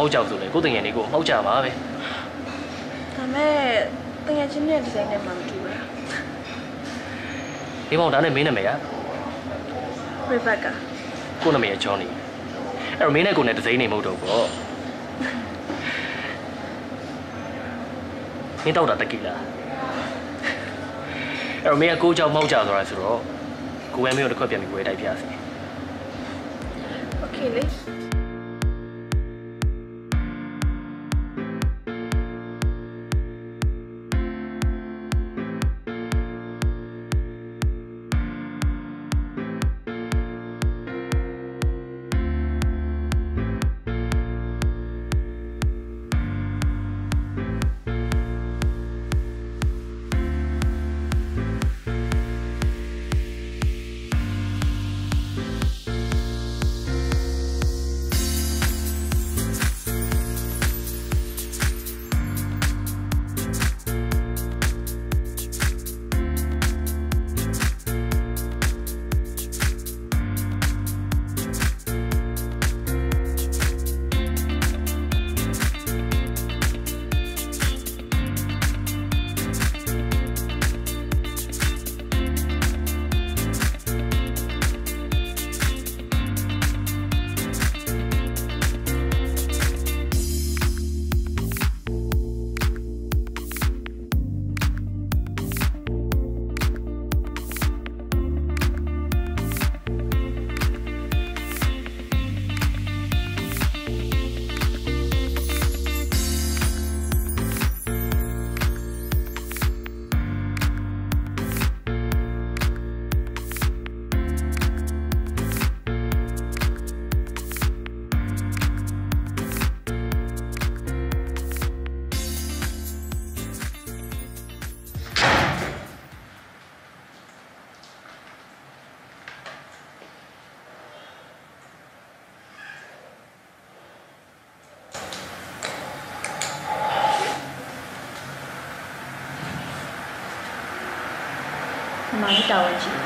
ဟုတ်ကြောက်ဆိုလေကို့တင်ငယ်လေးကိုမဟုတ်ကြပါပဲဒါမဲ့တကယ်ချင်းတဲ့ဒီဇိုင်းနဲ့မှမတူဘူးဒီမောင်ဒါနဲ့မင်းနာမည်က Rebecca ကို့နာမည်ကဂျွန်နီအဲ့တော့မင်းနဲ့ကိုနဲ့တစ်စိမ့်နေမဟုတ်တော့ဘောမင်းတော့တာတက်ကီလာအဲ့တော့မင်းကကိုကြောက်မောက်ကြသွားတာဆိုတော့ကိုဝဲမင်းကိုတစ်ခွက်ပြန်ပြီးဝဲတိုက်ပြစေ Okay လေ မမ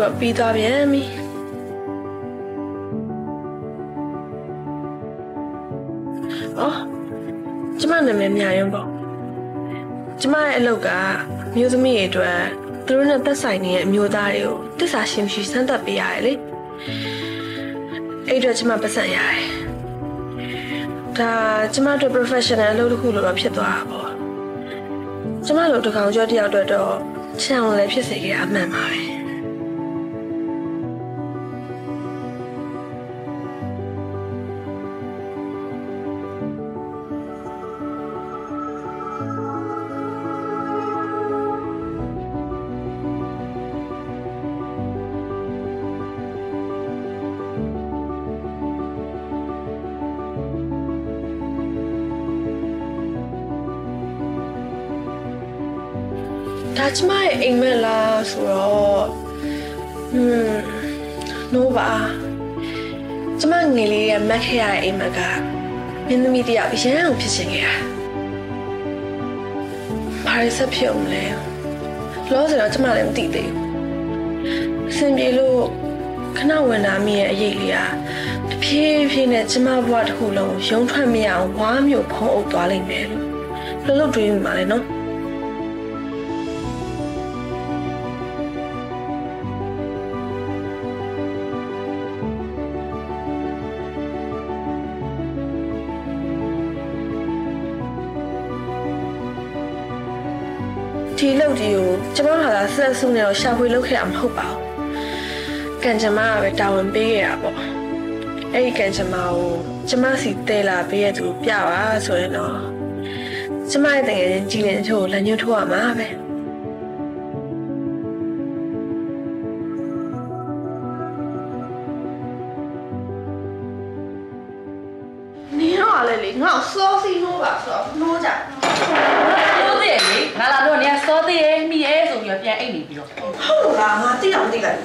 အလုပ်တစ်ခုတော့ပြီးသွားပြန်ပြီအော်ကျမနာမည်မြန်ရုံပေါ့ကျမရဲ့အလုပ်ကမျိုးသမီးတွေအတွက်သူတို့နဲ့သက်ဆိုင်နေတဲ့အမျိုးသားတွေကိုတစ္ဆာရှင်မရှိစမ်းသပ်ပေးရတယ်လေအဲ့အတွက်ကျမပတ်စံရတယ်ဒါကျမတို့ professional အလုပ်တစ်ခုလို့တော့ဖြစ်သွားတာပေါ့ကျမတို့တကောင်ကျော်တယောက်အတွက်တော့ချမ်းအောင်လည်းဖြစ်စေခဲ့တာအမှန်ပါပဲ ငယ်လေးရဲ့မက်ခဲ့ရတဲ့အိမ်မက်ကမင်းသမီးတယောက်အရန်အောင်ဖြစ်ချင်ခဲ့တာဘာရဆက်ဖြစ်အောင်လဲလောဆယ်တော့ကျမလည်းမသိသေးဘူးအဆင်ပြေလို့ခဏဝင်လာမိရဲ့အရေးလေးကတဖြည်းဖြည်းနဲ့ကျမဘဝတစ်ခုလုံးရုံထွက်မရအောင်ဝါးမျိုးဖုံးအုပ်သွားလိမ့်မယ်လို့လှုပ်လှုပ်တွေးမိပါလေနော် ကျမဟာသာဆက်ဆုနေတော့ရှာဖွေလုပ်ခဲ့တာမဟုတ်ပါဘူးကံကြမ္မာကပဲတာဝန်ပေးခဲ့တာပေါ့အဲ့ဒီကံကြမ္မာကိုကျမစီတဲလာပေးရသူပြပါဆိုရင်တော့ကျမရဲ့တကယ်ချင်းကြည်လင်ချို့ကိုလက်ညှိုးထိုးရမှာပဲ အိတ်နေပြီးတော့ဟုတ်လားငါသိအောင်သိလိုက်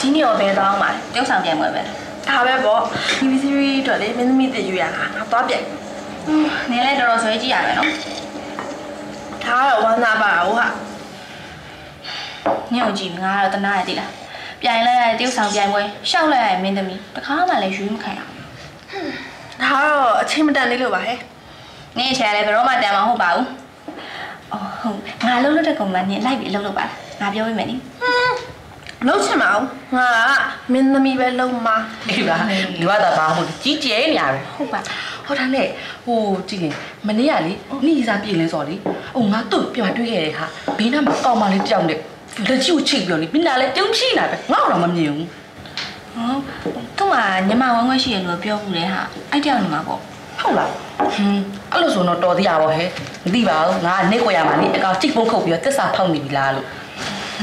ဒီနေ့ရောဘယ်သွားအောင်ပါလဲတုံးဆောင်ပြန်ပွဲပဲဒါပဲပေါ့ TV series အတွက်လေမင်းသမီးတည်ယူရတာငါသွားပြိုင်နင်းလဲတော်တော်ဆွဲကြည့်ရမယ်နော်ဒါကတော့ဝမ်းသာပါဟုတ်ဟာညို့ကြည့်ငါကတော့တနာရည်လားပြိုင်လဲတုံးဆောင်ပြန်ပွဲရှောက်လဲမင်းသမီးတခါမှလည်းရွေးမခံရဒါကတော့အချိန်မတန်လေးလို့ပါဟဲ့နင်းချဲလဲဘယ်တော့မှတန်မှာမဟုတ်ပါဘူး အော်ဟုတ်ငါလုံးလို့တဲ့ကောင်မနင်းလိုက်ပြီးလုံးလို့ပါငါပြောပေးမယ်နိလုံးချင်မအောင်ငါကမင်းသမီးပဲလုံးမအေးပါလူကသာဘာမှမဟုတ်ကြီးကျဲနေရတယ်ဟုတ်ပါဟောဒါနဲ့ဟိုကြည့်လေမနေ့ကလေနေစားပြေးလဲဆိုတော့လေဟိုငါတို့ပြန်တွေ့ခဲ့တဲ့ခါဘေးနားမှာကောင်းမလေးတယောက်နဲ့လက်ကြီးကိုချိတ်ပြီးတော့လေပြီးနားလဲပြုံးဖြိနေတာပဲငါ့တော့မမြင်ဘူးဟုတ်သူ့မှာညမဝမ်းခွင့်ရှိရလို့ပြောဘူးလေဟာအဲ့တောင်နေမှာပေါ့ ဟုတ်လားဟင်းအဲ့လိုဆိုတော့တော်သေးရပါဟဲ့မသိပါဘူးငါကနေခွေရမှာနေအကောင်ချိတ်ပုံးခုတ်ပြီးတော့တက်စာဖောက်နေပြီလားလို့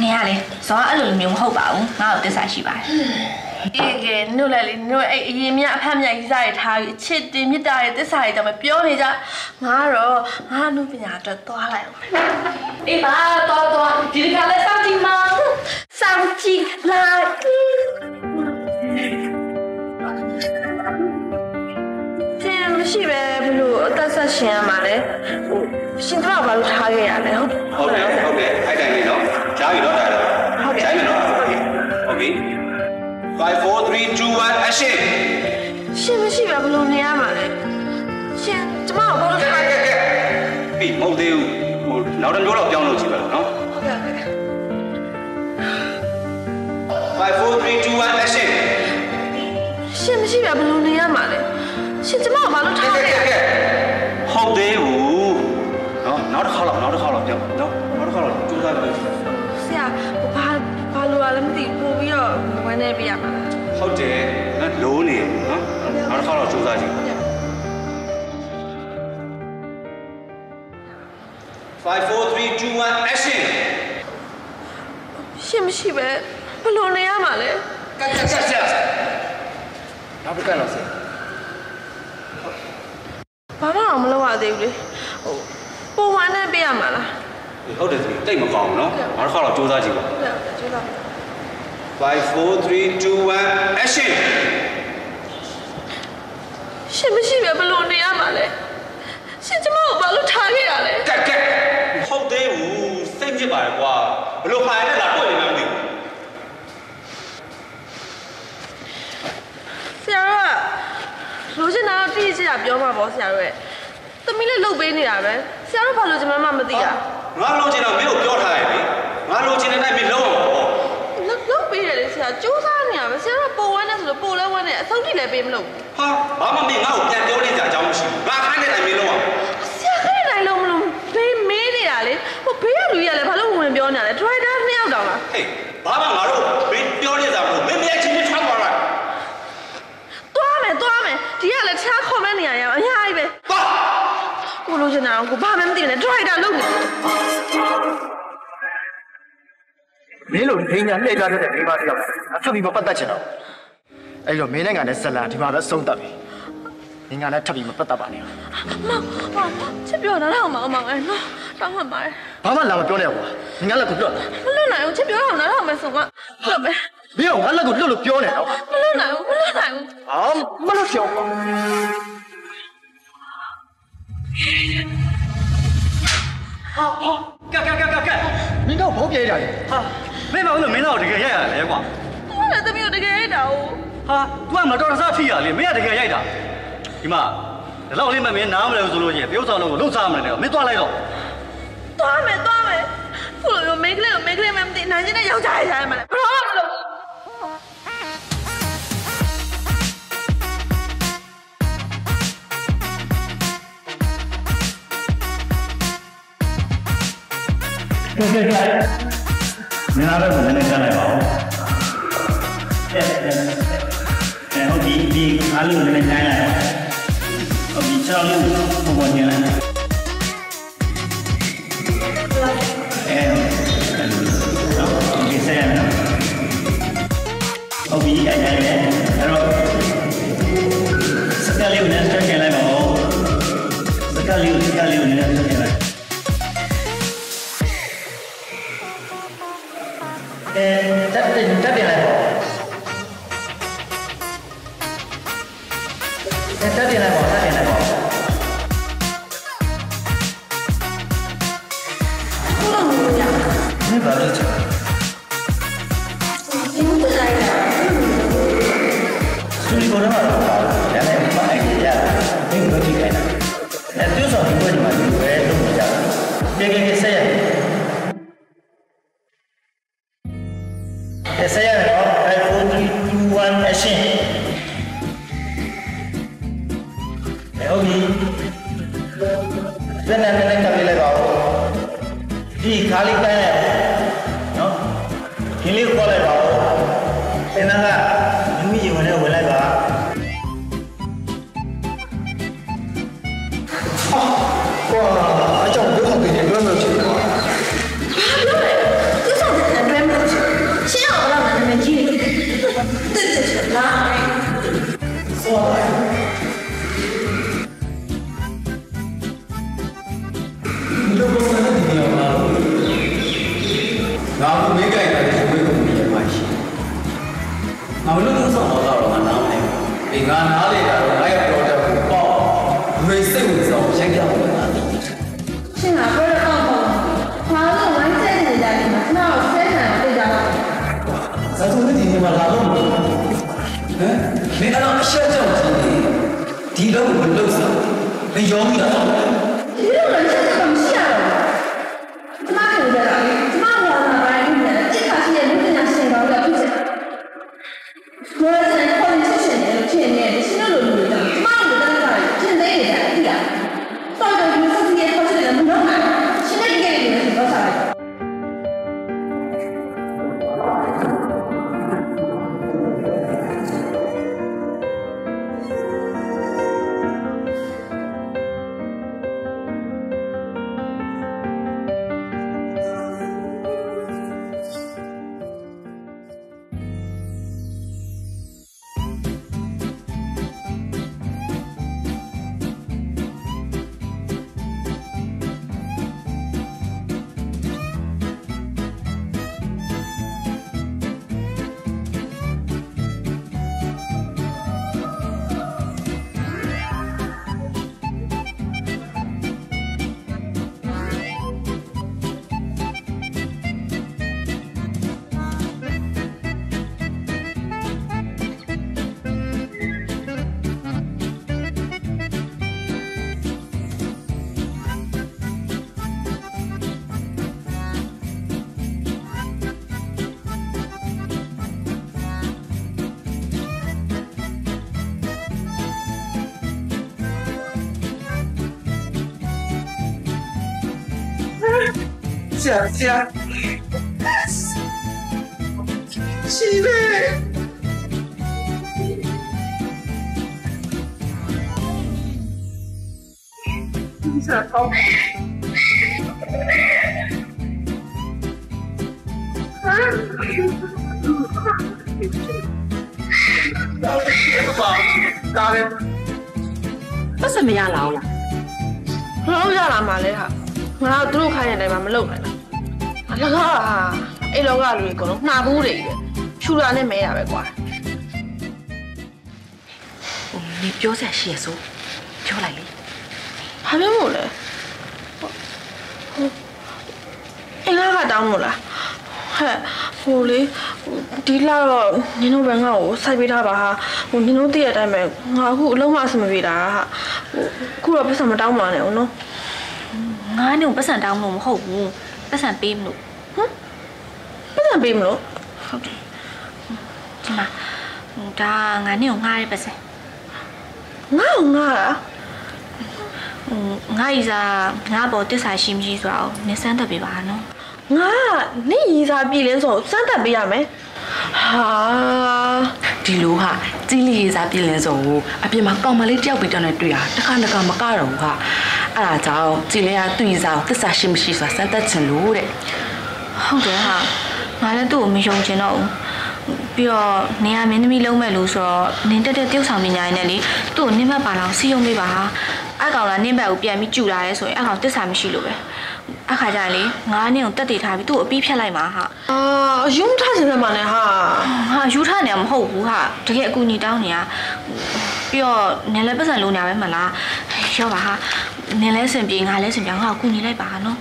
နေရလေဇောအဲ့လိုမျိုးမဟုတ်ပါဘူးငါ့ကိုတစ္ဆာရှိပါတယ်အေးကဲနို့လည်းလေနို့အဲ့အရင်မြအဖက်မြကြီးစားရထားပြီးအချစ်တင်မြတ်တာရဲ့တစ္ဆာတွေကြောင့်မပြောနေကြငါကတော့ငါနုပညာအတွက်သွားလိုက်အောင်အေးပါတော်တော်ဒီကလည်းစောင့်ကြည့်မစောင့်ကြည့်လိုက် မရှိပဲဘလို့အသက်ဆက်ရှင်ရမှာလဲဟိုရှင်တို့ကဘာလို့ထားခဲ့ရလဲဟုတ်ဟုတ်တယ်ဟုတ်တယ်အဲ့တိုင်းလေးနော်ကြားပြီနော်ဒါတော့ဟုတ်ကဲ့ကြားပြီနော်ဟုတ်ပြီဟုတ်ပြီ5 4 3 2 1အရှင်ရှင်မရှိပဲဘလို့နေရမှာလဲရှင်ကျမကိုဘာလို့ထားခဲ့ပြီမဟုတ်သေးဘူးဟိုနောက်တစ်မျိုးတော့ပြောင်းလို့ကြည့်ပါတော့နော်ဟုတ်ကဲ့ဟုတ်ကဲ့5 4 3 2 1အရှင်ရှင်မရှိပဲဘလို့နေရမှာလဲ ရှင်ကျမကိုဘာလို့ထားခဲ့ရလဲဟုတ်သေးဘူးနော်နောက်တစ်ခါတော့နောက်တစ်ခါတော့ပြောင်းနော်နောက်တစ်ခါတော့ကြိုးစားလို့ဆရာဘာဘာလို့လဲမသိဘူးပို့ပြီးတော့ဝမ်းနေပြရမှာလားဟုတ်တယ်နော်လိုးနေနော်နောက်တစ်ခါတော့ကြိုးစားကြည့်5 4 3 2 1 action ရှင်မရှိပဲဘလို့နေရမှာလဲကတ်ကတ်ကတ်ကတ်နောက်တစ်ခါတော့ဆရာ ဘာမှတော့မလုပ်ရသေးဘူးလေဟိုပို့ဝမ်းနေပြရမှာလားဟုတ်တယ်သမီးတိတ်မကောင်းဘူးနော်နောက်တစ်ခါတော့ကြိုးစားကြည့်ပါဟုတ်ကဲ့ကျေးဇူးပါ5 4 3 2 1 action ရှင်မရှိပဲဘလို့နေရမှာလဲရှင်ကျမကိုဘာလို့ထားခဲ့ရလဲကက်ကက်ဟုတ်သေးဘူးစိတ်ဖြစ်ပါလေကွာဘလို့ခိုင်နဲ့လာတွေ့နေမှမသိဘူး ဆရာတို့က လိုချင်တာတော့တိတိကျကျပြောမှာပေါ့ဆရာတို့ရဲ့သမီးလည်းလှုပ်ပေးနေတာပဲဆရာတို့ဘာလို့ကျမမှမသိရငါလိုချင်တော့မင်းကိုပြောထားတယ်လေငါလိုချင်တဲ့တိုင်းမင်းလုံးအောင်ပေါ့လှုပ်လှုပ်ပေးတယ်လေဆရာစူးစမ်းနေရပဲဆရာတို့ကပိုဝမ်းနေဆိုလို့ပိုလဲဝမ်းနေအဆုံးထိလည်းပေးမလို့ဟာဘာမှမင်းငါ့ကိုပြန်ပြောနေကြအကြောင်းမရှိဘူးငါခိုင်းတဲ့တိုင်းမင်းလုံးအောင်ဆရာခက်တဲ့တိုင်းလုံးမလို့ဘေးမေးနေတာလေဟိုဘေးကလူကြီးကလည်းဘာလို့ဝင်ပြောနေတာလဲဒရိုက်တာနှစ်ယောက်တောင်လားဟေးဘာမှငါတို့မင်းပြောနေကြဘူးမင်းမင်းချင်းချင်းထားပါလား သွားမယ်သွားမယ်ဒီကလည်းတခြား comment နေရရအောင်အများကြီးပဲ ပါ ကိုလို ချင်တာကိုဘာမှမသိနဲ့ဒရိုက်တာလုပ်နေမင်းလိုဒိညာလှည့်ပြတတ်တဲ့မိန်းမတစ်ယောက်အထပ်ပြီးမပတ်သက်ချင်တော့အဲ့တော့မင်းနဲ့ငါနဲ့ဇလန်ဒီမှာပဲဆုံးသက်ပြီမင်းကလည်းထပ်ပြီးမပတ်သက်ပါနဲ့မောင်မောင်ချစ်ပြောတာတော့မောင်မောင်အဲ့နော်တောင်းမှပါတယ်ဘာမှလာမပြောနဲ့ကွာမင်းကလည်းကိုပြောတယ်မလွတ်နိုင်ဘူးချစ်ပြောတာတော့မယ်ဆိုမှလွတ်ပဲမင်းကငါလက်ကိုလွတ်လို့ပြောနေတော့မလွတ်နိုင်ဘူးမလွတ်နိုင်ဘူးအာမလို့ပြောကွာကက် ကက်ကက်ကက်ကက်မင်းတော့ဘောပြေးတာလေဟာမင်းမလို့မင်းတော့တကယ်ရိုက်ရလဲကွာသူကလည်းသမီးကိုတကယ်ရိုက်တာ哦ဟာ तू ကမတော်တဆဖြစ်ရလေမင်းကတကယ်ရိုက်တာဒီမှာဒီလောက်လေးမမင်းနားမလဲဆိုလို့ရှိရင်ပြုတ်ဆောင်လို့ကိုလှုပ်စားမလဲတော့မင်းသွားလိုက်တော့သွားမယ်သွားမယ်ခုလိုမျိုးမိန်းကလေးကိုမိန်းကလေးမှမသိနိုင်ချင်းနဲ့ယောက်ျားရရမှာလေဘရောမလို့မကဲကဲကဲ နင်လာတော့နည်းနည်းကြားလိုက်ပါဦးကဲကဲအဲဟုတ်ပြီဒီအားလုံးနည်းနည်းကြားလိုက်ဟုတ်ပြီချောင်းလေးပုံပေါ်ညင်လိုက်အဲဟုတ်ပြီဆက်ရမယ်ဟုတ်ပြီအဲ့ဒါလည်းအဲ့တော့စကလေးကိုလည်းဆက်ကျင်လိုက်ပါဦးစကလေးကိုစကလေးကိုလည်းဆက် えー、キャプテンキャプテンない方えキャプテンない方キャプテンない方 Ini baru aja. Suri kau dah malu. Jangan yang mana aja. Ini kau cikailah. Nanti usah juga ni maju. Eh, tu macam. Dia kaya ဆရာဆရာရှိလေပတ်စံမရလာအောင်လားဘလို့ရလာမှလဲဟာငါတို့ခိုင်းတဲ့အတိုင်းမှမလုပ်နိုင်ဘူး အလကားဟာအဲ့လောကလူတွေအကုန်လုံးနှာဘူးတွေပဲဖြူတာနဲ့မဲတာပဲကွာဟိုနေပြောစရာရှိရဆိုပြောလိုက်လေဘာပြောမို့လဲဟိုအင်္ဂါကတောင်းမို့လားဟဲ့ဟိုလေဟိုဒီလာတော့နင်တို့ပဲငါ့ကိုစိုက်ပေးထားပါဟာဟိုနင်တို့တည့်ရတဲ့အတိုင်းပဲငါအခုအလုံးမအဆင်မပြေတာဟာဟိုအခုတော့ပတ်စံမတောင်းပါနဲ့ဦးနော်ငါနဲ့ပတ်စံတောင်းလို့မဟုတ်ဘူး ပတ်စံပေးမလို့ပတ်စံပေးမလို့ဟုတ်တယ်ဒီမှာဟိုဒါငါနဲ့ကိုငှားရပတ်စံငါ့ကိုငါ့တာဟိုငါဤစားငါပေါ်တစ္ဆာရှိမရှိဆိုတာကိုနင်စမ်းသက်ပေးပါနော်ဩငါကနေရီစားပြည်လင်းဆိုစမ်းသက်ပေးရမယ် ဟာဒီလိုဟာကြီးလီရေးစားပြည်လင်းစုံကိုအပြင်မှာကောင်မလေးတယောက်ပြီးတော့နဲ့တွေ့တာတခါတခါမကတော့ဘူးဟာအဲ့ဒါကြောင့်ကြီးလေးကသူ့ရေးစားကိုသစ္စာရှိမရှိဆိုတာစမ်းသပ်ချင်လို့တဲ့ဟုတ်တယ်ဟာငါလည်းသူ့ကိုမယုံချင်တော့ဘူးပြီးတော့နေရမင်းသမီးလုံးမဲ့လို့ဆိုတော့နင်းတက်တဲ့တယောက်ဆောင်ပညာရည်နဲ့လေသူ့ကိုနင်းဘက်ပါလောင်စီယုံလေးပါဟာအကောင်လာနင်းဘက်ကိုပြန်ပြီးကြူလာရဲဆိုရင်အကောင်တစ္ဆာမရှိလို့ပဲ အခါကျရင်လေငါနင်းကိုတက်တည်ထားပြီးသူ့ကိုအပြီးဖြတ်လိုက်မှာဟာအာယုံထားစင်မှာနဲ့ဟာဟာယူထားနေမှာမဟုတ်ဘူးဟာတကယ်အကူညီတောင်းနေရပြီးတော့နင်းလည်းပတ်စံလုံးနေရပဲမလားရောပါဟာနင်းလည်းအဆင်ပြေငါလည်းအဆင်ပြေငါ့ကိုကူညီလိုက်ပါဟာနော်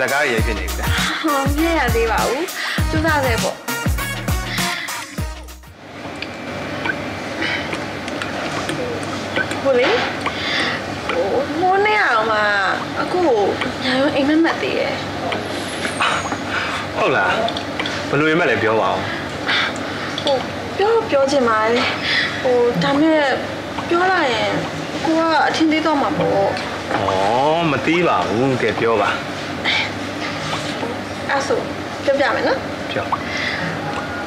ဇက်ကားရေးဖြစ်နေပြီလားဟောပြည့်ရသေးပါဘူးစူးစမ်းသေးပေါ့ဟိုလေဟိုမိုးနေအောင်မှာအခုညာရောအိမ်မက်မက်သေးရဲ့ဟုတ်လားဘယ်လိုရင်မဲ့လဲပြောပါဦးဟိုပြောပြောချင်ပါလေဟိုဒါမဲ့ပြောလိုက်ရင်ကိုကအထင်သေးတော့မှာပေါ့ဩမသိပါဘူးကဲပြောပါ အဲ့ဆိုပြောပြမယ်နော်ပြော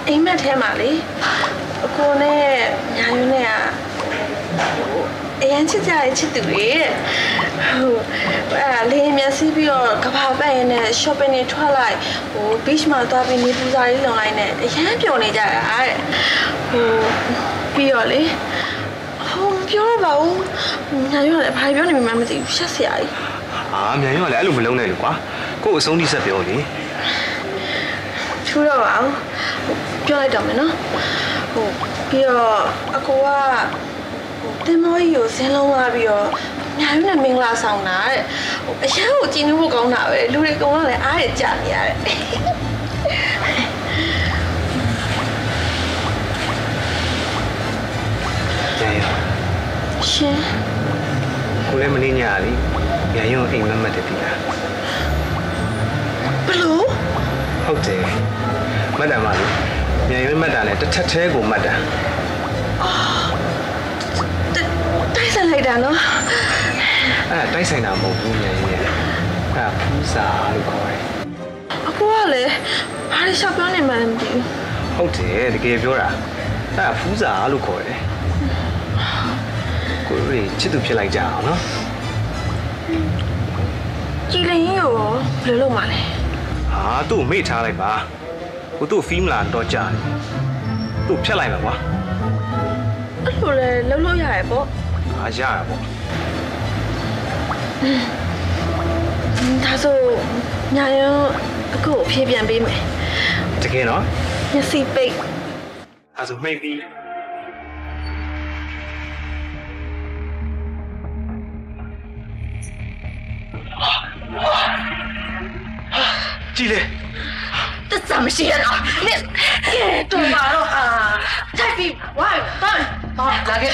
အိမ်မက်ထဲမှာလေအကိုနဲ့ညာယွန်းနဲ့ကဟိုအရန်ချစ်ကြရဲ့ချစ်သူတွေတဲ့ဟိုအဲ့ဒါလေမျက်စိပြီးတော့ကဘာပတ်ရင်နဲ့ shopping တွေထွက်လိုက်ဟို beach မှာသွားပြီးနေပူစာလေးလုံလိုက်နဲ့အရန်ပျော်နေကြတာတဲ့ဟိုပြီးတော့လေဟိုမပြောတော့ပါဘူးညာယွန်းကလည်းဘာပြောနေမှမသိဘူးရှက်စရာကြီးအာမြန်ရောလည်းအဲ့လိုမလုံးနဲ့လို့ကွာကို့အဆုံးထိဆက်ပြောလေ ထူတော့ပါဘူးဟိုပြောလိုက်တော့မယ်နော်ဟိုပြီးတော့အကိုကဟိုတင်မောကြီးကိုဇင်းလုံးသွားပြီးတော့ညာရုံးနဲ့မင်္ဂလာဆောင်တာတဲ့ဟိုအရန်ကိုကြည်နူးဖို့ကောင်းတာပဲလူတွေကတော့လည်းအားရကြနေရတယ်မြန်ရောရှင်ကိုလည်းမနေညာလीမြန်ရောအိမ်မက်မက်တည်ပြီလားဘ လို့ဟုတ်တယ်မတ်တန်ပါလေမြန်ရောမတ်တန်လည်းတစ်ထက်သေးကိုမတ်တန်တတိုက်ဆိုင်လိုက်တာနော်အဲ့ဒါတိုက်ဆိုင်တာမဟုတ်ဘူးမြန်ရင်အဲ့ဒါဖူးစာလို့ခေါ်တယ်အကိုကလည်းဘာလို့ရှောက်ပြောနေမှလည်းမသိဘူးဟုတ်တယ်တကယ်ပြောတာအဲ့ဒါဖူးစာလို့ခေါ်တယ်ကိုရီချစ်သူဖြစ်လိုက်ကြအောင်နော်ကြည်လင်ကြီးကိုဘယ်လိုလုပ်မှလဲ ဟာသူ့ကိုမေ့ထားလိုက်ပါကိုသူ့ဖီးမလာတော့ကြာတယ်သူ့ဖြတ်လိုက်ပါကွာအဲ့လိုလဲလှုပ်လို့ရရဲ့ပေါ့အားရတာပေါ့ဒါဆိုညာရုံးအကိုကိုဖြေပြန်ပေးမယ်တကယ်နော်မျက်စိပိတ်အဲ့ဆိုမိတ်ပြီး ကြည့်လေတစ္ဆာမရှိရတော့နင်ကဲတော်ပါတော့ဟာထိုက်ပြီးဝိုင်းတန်းဟာလာခဲ့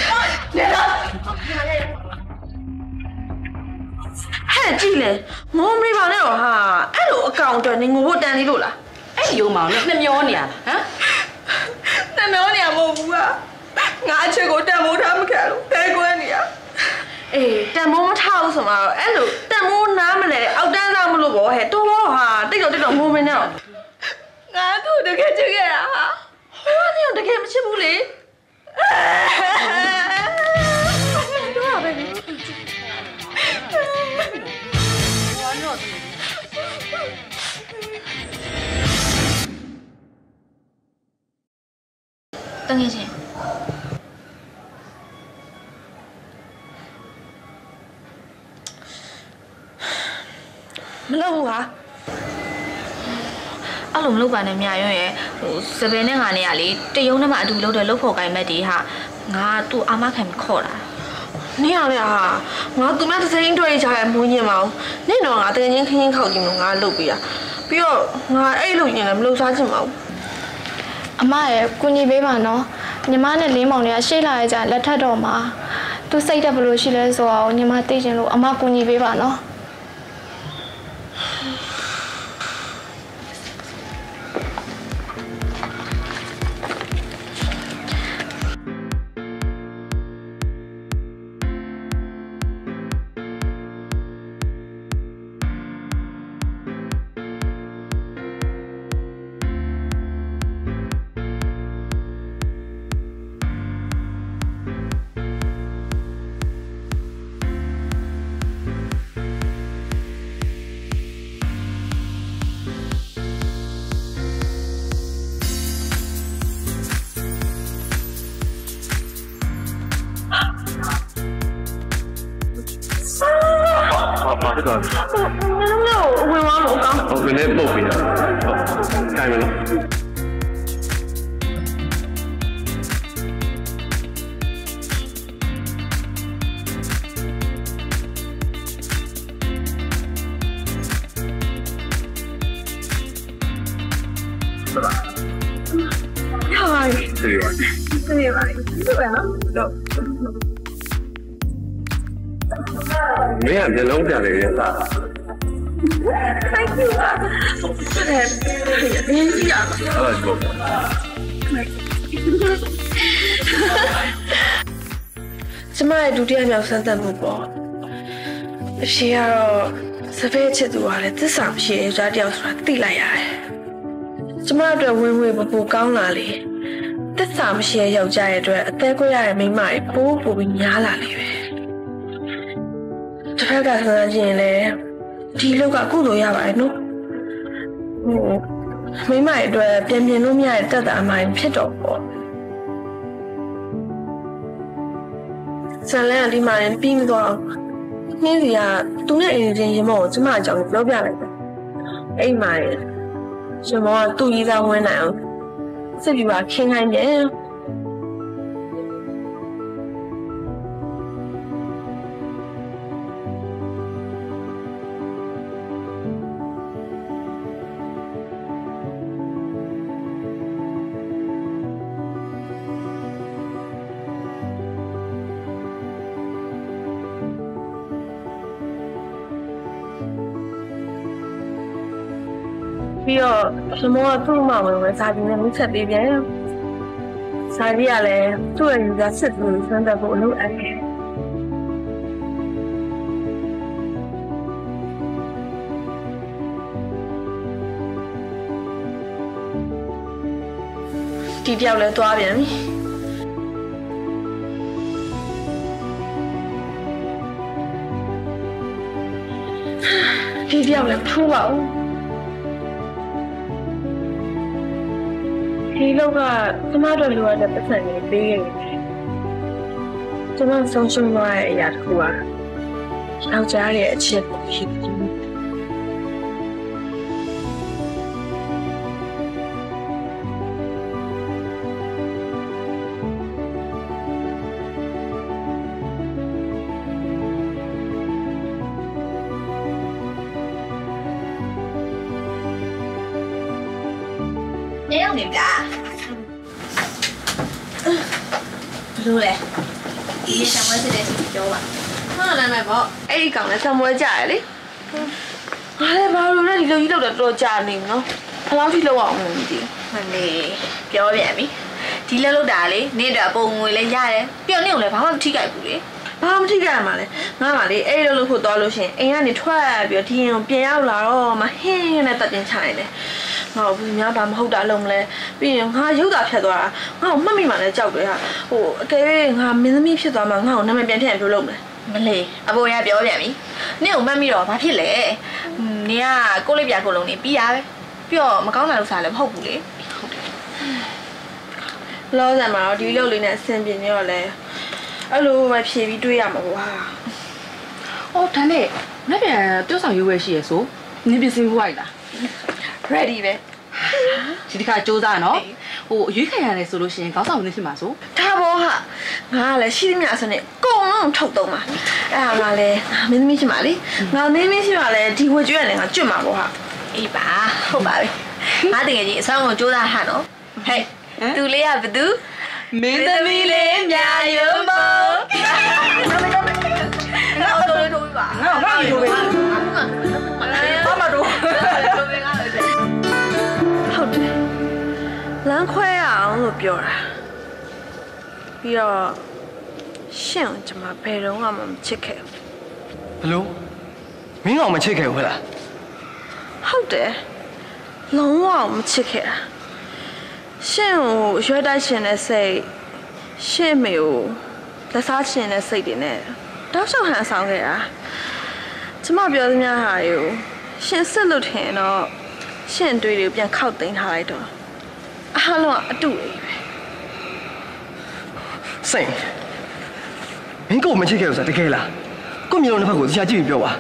နေတော့ဟဲ့ကြည့်လေငိုမနေပါနဲ့တော့ဟာအဲ့လိုအကောင်အတွက်နေငိုဖို့တန်သေးလို့လားအဲ့ဒီယုံမောင်နဲ့နှစ်မျောနေရလားဟမ်တမောနေရမဟုတ်ဘူးကငါအချက်ကိုတန်မိုးထားမခံလို့တဲကွဲနေရ အေးတန်မိုးမထားဘူးဆိုမှတော့အဲ့လိုတန်မိုးနားမလဲအောက်တန်းသားမလို့ပေါ့ဟဲ့တော်တော့ဟာတိတ်တော့တိတ်တော့ငိုမနေတော့ငါသူ့တကယ်ချစ်ခဲ့တာဟာဟိုကနေတကယ်မချစ်ဘူးလေတော့ပဲလေတငယ်ချင်း မလုပ်ဘူးဟာအဲ့လိုမလုပ်ပါနဲ့မြရွံ့ရဲ့ဟိုစပယ်နဲ့ငါနဲ့ကလေတယုံနဲ့မှအတူလုပ်တယ်လုပ်ဖို့ကိုင်းမဲ့တီဟာငါသူ့အာမခံပြီးခေါ်တာနင်းရလေဟာငါသူများတစ်စိမ်းတွေ့ကြရမွေးညင်မအောင်နင်းတော့ငါတကယ်ချင်းခင်းခင်းခောက်ကြည့်လို့ငါလုပ်ပေးရပြီးတော့ငါအဲ့လိုညင်လည်းမလုပ်စားချင်ပါဘူးအမရဲ့ကုညီပေးပါနော်ညီမနဲ့လင်းမောင်တွေကရှေ့လာရကြလက်ထပ်တော့မှာသူစိတ်တက်ဘယ်လိုရှိလဲဆိုတော့ညီမသိချင်လို့အမကုညီပေးပါနော် အရှိကတော့စပယ်ချစ်သူကလည်းသစ္စာမရှိတဲ့ကြားတယောက်ဆိုတာသိလိုက်ရတယ်ကျမအတွက်ဝင်ဝင်ပပူကောင်းလာလေသစ္စာမရှိတဲ့ယောက်ျားရဲ့အတွက်အသက်ကွဲရတဲ့မိန်းမတွေပိုးပိုးပြီးများလာလေပဲတစ်ဖက်ကစဉ်းစားကြည့်ရင်လည်းဒီလောက်ကကုသိုလ်ရပါတယ်နော်ဟိုမိန်းမရဲ့အတွက်ပြင်ပြင်လို့မရတဲ့တက်တာအမှန်ဖြစ်တော့ပေါ့ဆန်လန်းကဒီမှာရင်ပြီးမသွားအောင် နှင်းစီကသူနဲ့အရင်ချင်းရင်မောကိုကျမအကြောင်းပြောပြလိုက်တယ်အဲ့မှာရင်မောကသူ့ကြီးစားဝင်နိုင်အောင်စစ်ပြီးပါခင်းခိုင်းတယ် ပြီးတော့ရှင်မောကသူ့မဝင်ဝင်စာပြီးနဲ့မိချက်ပေးပြန်စာကြီးကလည်းသူ့ရဲ့ယူဇာစစ်သူစမ်းသပ်ဖို့အလုပ်အပ်ခဲ့ဒီတယောက်လည်းသွားပြန်ပြီဒီတယောက်လည်းဖူးပါဦး ဒီလောက်ကကျမတို့လိုရတဲ့ပတ်စံတွေပေးခဲ့တယ်။ကျမဆုံးရှုံးသွားတဲ့အရာတစ်ခုကယောက်ျားရဲ့အချစ်ကိုဖြစ်ပြီး ကောင်လည်းဆံမွဲကြရလေငါလည်းဘာလို့လဲဒီလိုကြီးလောက်တော့တော်ကြာနေပြီနော်ဘယ်လောက်ထိလောက်အောင်မသိဘူးမလေးပြောပြန်ပြီဒီလက်လောက်တာလေနေ့တော့ပုံငွေလည်းရတယ်ပြီးတော့နေ့ကလည်းဘာမှမထိကြိုက်ဘူးလေဘာမှမထိကြရမှာလဲငါမှလေအဲ့လိုလို့ဖို့သွားလို့ရှရင်အိမ်ကနေထွက်ပြီးတော့ဒီရင်ကိုပြန်ရောက်လာတော့မဟင်းနဲ့တက်တင်ချလိုက်တယ်ငါ့ကိုဘူးများဘာမဟုတ်တာလုံးမလဲပြီးရင်ငါရုပ်တာဖြတ်သွားတာငါ့ကိုမှတ်မိမှလည်းကြောက်တယ်ဟာဟိုအကယ်၍ငါမင်းသမီးဖြစ်သွားမှငါ့ကိုနာမည်ပြန်ဖြတ်ရင်ဘယ်လိုလုပ်မလဲ မလေးအပေါ်ရပြောပြန်ပြီနေ့ကမှတ်မိတော့ဘာဖြစ်လဲอืมနေကကိုလေးပြကိုလုံးနေပြီးရပဲပြီးတော့မကောင်းတာလို့စားလည်းမဟုတ်ဘူးလေဟုတ်တယ်လောဆယ်မှာတော့ဒီလုတ်လေးနဲ့အဆင်ပြေနေတော့လဲအဲ့လိုပဲဖြေပြီးတွေးရမှာကွာ။အော်ဒါနဲ့ငါပြန်တွတ်ဆောင်ရွေးဝဲရှိရဆိုနင်းပစ္စည်းဝိုက်လား ready ပဲ ဒီတစ်ခါစူးစမ်းနော်ဟိုအရွေးခံရတယ်ဆိုလို့ရှိရင်ခေါင်းဆောင်နေဖြစ်မှာဆိုဒါဘောဟာငါကလည်းရှိသမျှဆိုနေကုံလုံးထုတ်သုံးပါအဲ့ဒါမှလည်းမင်းသမီးရှိမှလေငါမင်းသမီးရှိမှလည်းဒီဝကြွရလည်းငါကျွတ်မှာပေါ့ဟာအေးပါဟုတ်ပါပြီငါတကယ်ကြီးအဆောင်ကိုစူးစမ်းဟာနော်ဟဲ့သူလေးကဘသူမင်းသမီးလေးမြာယုံမငါတို့လေးတို့ပါငါငါယူပဲ ပြောတာပြီးတော့ရှင့်ကိုကျွန်မဘယ်တော့မှမချစ်ခဲ့ဘူးဘလို့မင်းကောင်မချစ်ခဲ့ဘူးလားဟုတ်တယ်လုံးဝမချစ်ခဲ့တာရှင့်ကိုရွှဲတိုက်ရှင်တဲ့စိတ်ရှင့်မေကိုလက်စားရှင်တဲ့စိတ်တွေနဲ့တောက်လျှောက်ဟန်ဆောင်ခဲ့တာကျမပြောသမျှဟာတွေကိုရှင်စစ်လို့ထင်တော့ရှင့်တွေးတွေကိုပြန်ခောက်သိမ်းထားလိုက်တော့ အားလုံးကအတူတွေပဲစိန်မင်းကောင်မချစ်ခဲ့ဘူးဆိုတာတကယ်လားကိုယ့်မျိုးလုံးတစ်ဖက်ကိုတရားကြည့်ပြီးပြောပါ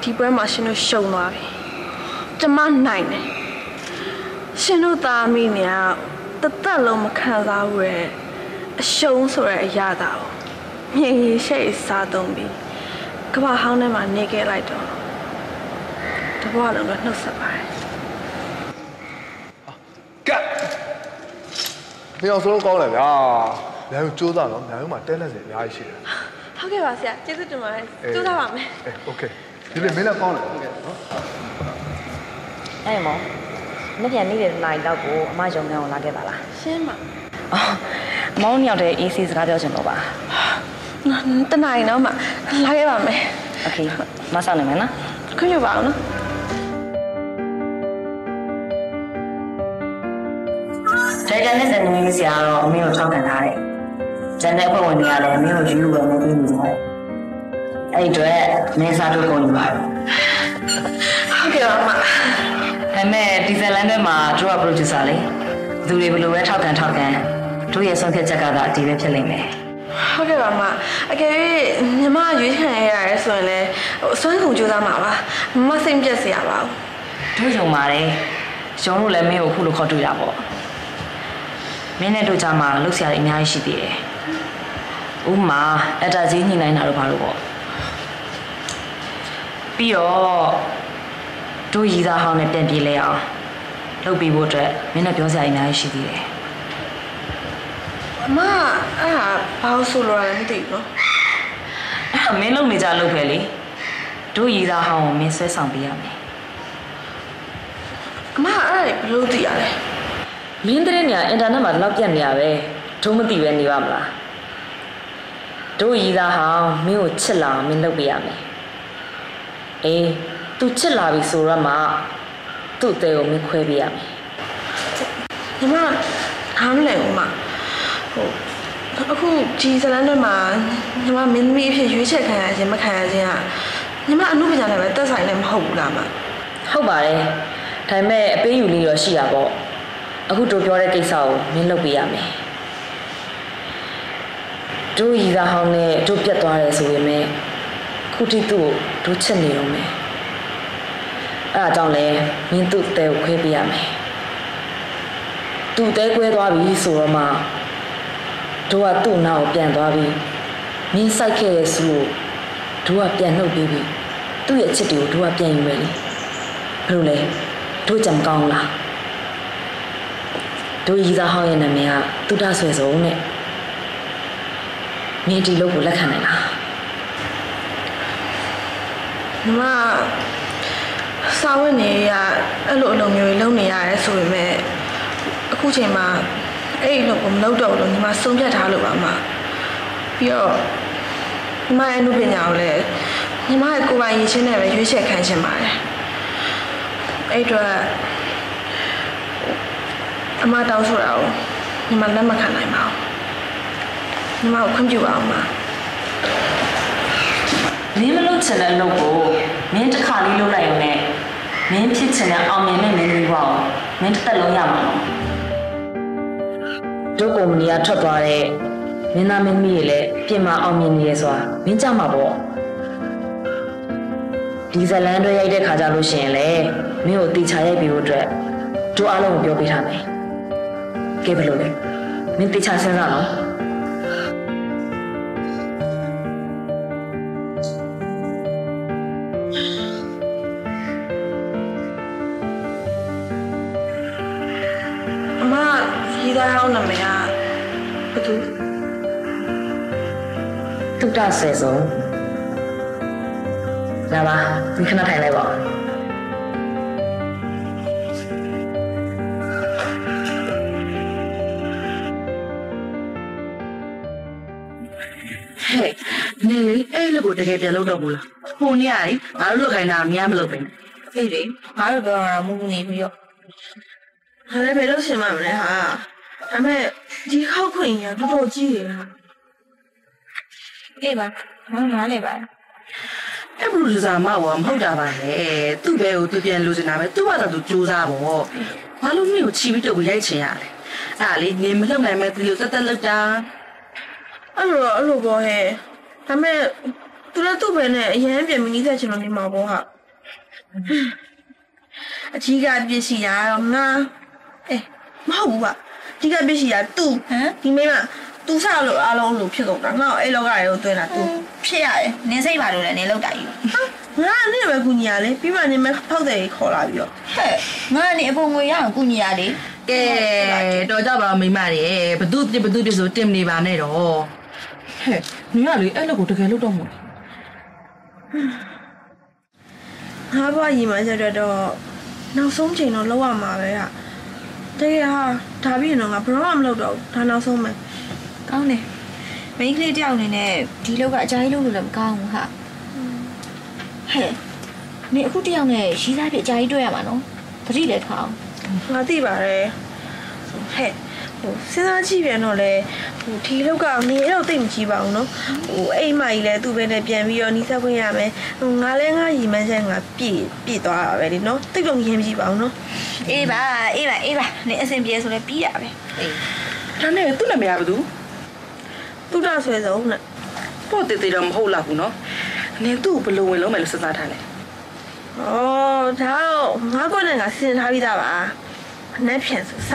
ဒီပွဲမှာရှင်တို့ရှုံသွားပြီကျမနိုင်တယ်ရှင်တို့သားမိနေကတသက်လုံးမခံစားဘူးရဲ့အရှုံးဆိုတဲ့အရာတာကိုမြေကြီးရှိတ်စားသုံးပြီးကမ္ဘာဟောင်းထဲမှာနေခဲ့လိုက်တော့တဘွားလုံးကနှုတ်ဆက်ပါတယ် ကတ် မင်းအောင်စလုံးကောင်းတယ်ဗျာလမ်းကျိုးသားတော့နိုင်ဦးမှာတဲလက်စင်အများကြီးရှိတယ် ဟုတ်ကဲ့ပါဆရာကျေးဇူးတင်ပါတယ်ကြိုးစားပါမယ် အေးโอเคဒီလေမင်းလည်းကောင်းတယ်ဟုတ်ကဲ့နော် အဲ့မောမပြန်နေတဲ့နိုင်တော့ကိုအမယုံငန်းကိုလာခဲ့ပါလား ရှင်းပါ အော်မောင်းညောက်တဲ့အေးဆေးစကားပြောချင်တော့ပါ တနားရီတော့မှလာခဲ့ပါမယ် โอเคမဆောက်နေမယ်နော် ခွင့်ပြုပါအောင်နော် ဒိုင်တာနဲ့ဇန်နမီမစီကတော့အမေကိုထောက်ခံထားတယ်။ဂျန်တဲ့အဖွဲ့ဝင်တွေကလည်းအမေကိုယူလို့ပဲမပြီးနေကြတယ်။အဲ့ဒီအတွက်မင်းစားတို့ကုန်ယူပါတယ်ဟုတ်ကဲ့ပါအမ။ဒါပေမဲ့ဒီဇယ်လန်တွေမှာတို့က producer လေသူတွေဘယ်လိုပဲထောက်ခံထောက်ခံတို့ရဲ့ဆုံးဖြတ်ချက်ကတော့အတီးပဲဖြစ်လိမ့်မယ်ဟုတ်ကဲ့ပါအမအကယ်၍ညီမရွေးခံရရတယ်ဆိုရင်လည်းဟိုအစွမ်းကုန်ကြိုးစားမှာပါမမစိတ်မပြတ်စရာပါဘူး။တို့ယုံပါတယ်။ရုံးလို့လည်းမင်းကိုခုလိုခေါ်တွေ့တာပေါ့။ မင်းနဲ့တို့ကြမှာလှုပ်ရှားရအများကြီးရှိသေးတယ်။ဥပမာအတားကြီးညှိနှိုင်းတာတို့ဘာလို့ပေါ့။ပြီးတော့တို့ရည်သားဟောင်းနဲ့ပြန်ပြေးလဲအောင်လုပ်ပြီးဖို့အတွက်မင်းနဲ့ပြောစရာအများကြီးရှိသေးတယ်အမအဲ့ဒါဘာလို့ဆိုလိုရလဲမသိဘူးနော်။အဲ့ဒါမင်းလုပ်နေကြလုပ်ပဲလေ။တို့ရည်သားဟောင်းကိုမင်းဆွဲဆောင်ပေးရမယ်အမအဲ့ဒါတွေဘယ်လို့သိရလဲ။ မင်းတဲ့နေရာအင်တာနက်မှာတော့ပြတ်နေရပဲ။တို့မသိပဲနေပါမလား။တို့ရည်သားဟောင်းမင်းကိုချစ်လာအောင်မင်းလုပ်ပေးရမယ်။အေး तू ချစ်လာပြီဆိုတော့မှသူ့အသေးကိုမင်းခွဲပေးရမယ်ညီမအားမလဲဦးမဟိုအခုဒီဇလန်တွေမှာညီမမင်းသမီးအဖြစ်ရွေးချယ်ခံရခြင်းမခံရခြင်းကညီမအမှုပညာနဲ့ပဲတက်ဆိုင်လည်းမဟုတ်ဘူးလားမ။ဟုတ်ပါတယ်။ဒါပေမဲ့အပေးယူလေးတော့ရှိတာပေါ့။ အခုတို့ပြောတဲ့ကိစ္စကိုမင်းလုပ်ပေးရမယ်။တို့ရည်သားဟောင်းနဲ့တို့ပြတ်သွားတယ်ဆိုပေမဲ့ခုထိသူ့ကိုတို့ချစ်နေတော့မယ်။အဲအကြောင်းလဲမင်းသူ့အသေးကိုခွဲပေးရမယ်။သူ့အသေးခွဲသွားပြီဆိုတော့မှတို့ကသူ့နောက်ကိုပြန်သွားပြီးမင်းစိုက်ခဲ့တဲ့စုကိုတို့ကပြန်နှုတ်ပေးပြီးသူ့ရဲ့အချစ်တွေကိုတို့ကပြန်ယူမယ်လေ။ဘယ်လိုလဲတို့ကြံကောင်းလား တို့ရီသားဟောင်းရဲ့နာမည်ကတုဒ္ဒဆွေစုံနဲ့မင်းဒီလုပ်ကိုလက်ခံနိုင်လားညီမစာဝတ်နေရအဲ့လိုအလုပ်မျိုးတွေလုပ်နေရတယ်ဆိုပေမဲ့အခုချိန်မှာအဲ့ဒီလုပ်ကိုမလုပ်တော့ဘူးလို့ညီမဆုံးဖြတ်ထားလို့ပါအမပြီးတော့ညီမရဲ့အမှုပညာကိုလည်းညီမရဲ့ကိုယ်ပိုင်ရည်ချင်းနဲ့ပဲရွေးချယ်ခံချင်ပါတယ်အဲ့အတော့ အမတောင်းဆိုတာကိုညီမလက်မခံနိုင်ပါဘူးညီမကိုခွင့်ပြုပါအောင်ပါမင်းမလုပ်ချင်တဲ့အလုပ်ကိုမင်းတစ်ခါလေးလုပ်လိုက်ရုံနဲ့မင်းဖြစ်ချင်တဲ့အောင်မြင်တဲ့မင်းကြီးဘဝကိုမင်းတစ်သက်လုံးရမှာနော်တို့ကုမ္ပဏီကထွက်သွားတဲ့မင်းသားမင်းမီးတွေလည်းပြင်မာအောင်မြင်နေရဆိုတာမင်းကြမှာပေါ့ဒီဇလန်တွေရိုက်တဲ့ခါကြလို့ရှိရင်လေမင်းကိုတေချာရိုက်ပြီးဖို့အတွက်တို့အားလုံးကိုပြောပေးထားမယ် ကဲဘယ်လိုလဲမင်းတေချာစဉ်းစားနော်အမရေးသားအောင်နာမည်ကဘသူတုတ္တဆယ်ဆုံးလာပါဒီခဏထိုင်လိုက်ပါ နေလေအဲ့လိုကိုတကယ်ပြန်လုပ်တော့ဘူးလားဟိုနေ့ကလေငါတို့လုပ်ခိုင်းတာများမလုပ်ဘူးဖေးလေငါတို့ပြောတာမဟုတ်နေပြီးတော့ဟာလည်းဘယ်လို့ရှင်းမှမလဲဟာဒါပေမဲ့ဒီခောက်ခွင့်ရတော်တော်ကြီးတယ်ဟာအေးပါငါနားလေပါအဲ့ဘလူဇာမဘောမဟုတ်တာပါလေသူ့ဘဲကိုသူပြန်လူစင်တာပဲသူ့ဘာသာသူစူးစမ်းပေါ့ဘာလို့မင်းကိုချီပြီးတော့ရိုက်ချင်ရလဲအဲ့ဒါလေနေမလှုပ်နိုင်မဲ့သူလို့တက်တက်လောက်တာအဲ့လိုတော့အဲ့လိုပေါ့ဟဲ့ ဒါပေမဲ့သူလည်းသူ့ပဲနဲ့အရန်ပြန်မနီးသက်ချင်လို့နေမှာပေါ့ဟာအကြီးကပြည့်စီရတော့ငါအေးမဟုတ်ဘူးပါအကြီးကပြည့်စီရသူ့ဟမ်ဒီမိမသူစလို့အားလုံးလို့ဖြစ်ကုန်တာငါ့ကိုအဲ့လောကတွေကိုသွင်းတာသူဖြစ်ရတယ်နင်းစိတ်ပါလို့လည်းနင်းလောက်တာယူငါနဲ့ပဲကူညီရလေပြီးမှနေမဲ့ဖောက်တယ်ခေါ်လာပြီးတော့ဟဲ့ငါကနေအပုံငွေရအောင်ကုညီရလေကဲတော်ကြပါမိမတွေဘသူပြဘသူပြဆိုတင်နေပါနဲ့တော့ ဟဲ့ညီကလေအဲ့လိုကိုတကယ်လုပ်တော့မို့ငါဘွားရီမှချက်တော့နောက်ဆုံးချိန်တော့လောက်ရမှာပဲဟာတကယ်ဟာဒါပြီးရင်တော့ငါဘရောမှမလုပ်တော့ဘူးဒါနောက်ဆုံးပဲကောင်းတယ်မိန်းကလေးတယောက်အနေနဲ့ဒီလောက်ကအကြိုင်းလို့လည်းမကောင်းဘူးဟာဟဲ့နင်အခုတယောက်နဲ့ရီးသားပြအကြိုင်းတွေ့ရမှာနော်သတိလည်းထားအောင်ငါသိပါတယ်ဟဲ့ ဟိုစဉ်းစားကြည့်ပြန်တော့လေဟိုဒီလောက်ကနေအဲ့တော့သိမကြည့်ပါဘူးနော်ဟိုအိမ်မကြီးလဲသူ့ပဲနဲ့ပြန်ပြီးတော့နီးစပ်ခွင့်ရမယ်ဟိုငါလဲငါရီမှန်းချက်ငါပြည့်ပြည့်သွားတာပဲလေနော်တိတ်တော့ရင်မကြည့်ပါဘူးနော်အေးပါအေးပါအေးပါနင်အဆင်ပြေဆိုလည်းပြီးရပဲအေးဒါနဲ့သူ့နာမည်ကဘသူသူ့တာဆွဲဆုံးနဲ့ပေါ့တေတေတော့မဟုတ်လားဘူးနော်နင်သူ့ကိုဘယ်လိုဝင်လုံးမယ်လို့စဉ်းစားထားလဲဩဒါတော့ငါကောနဲ့ငါစဉ်းစားပြီးသားပါအနှက်ဖြန်ဆိုစ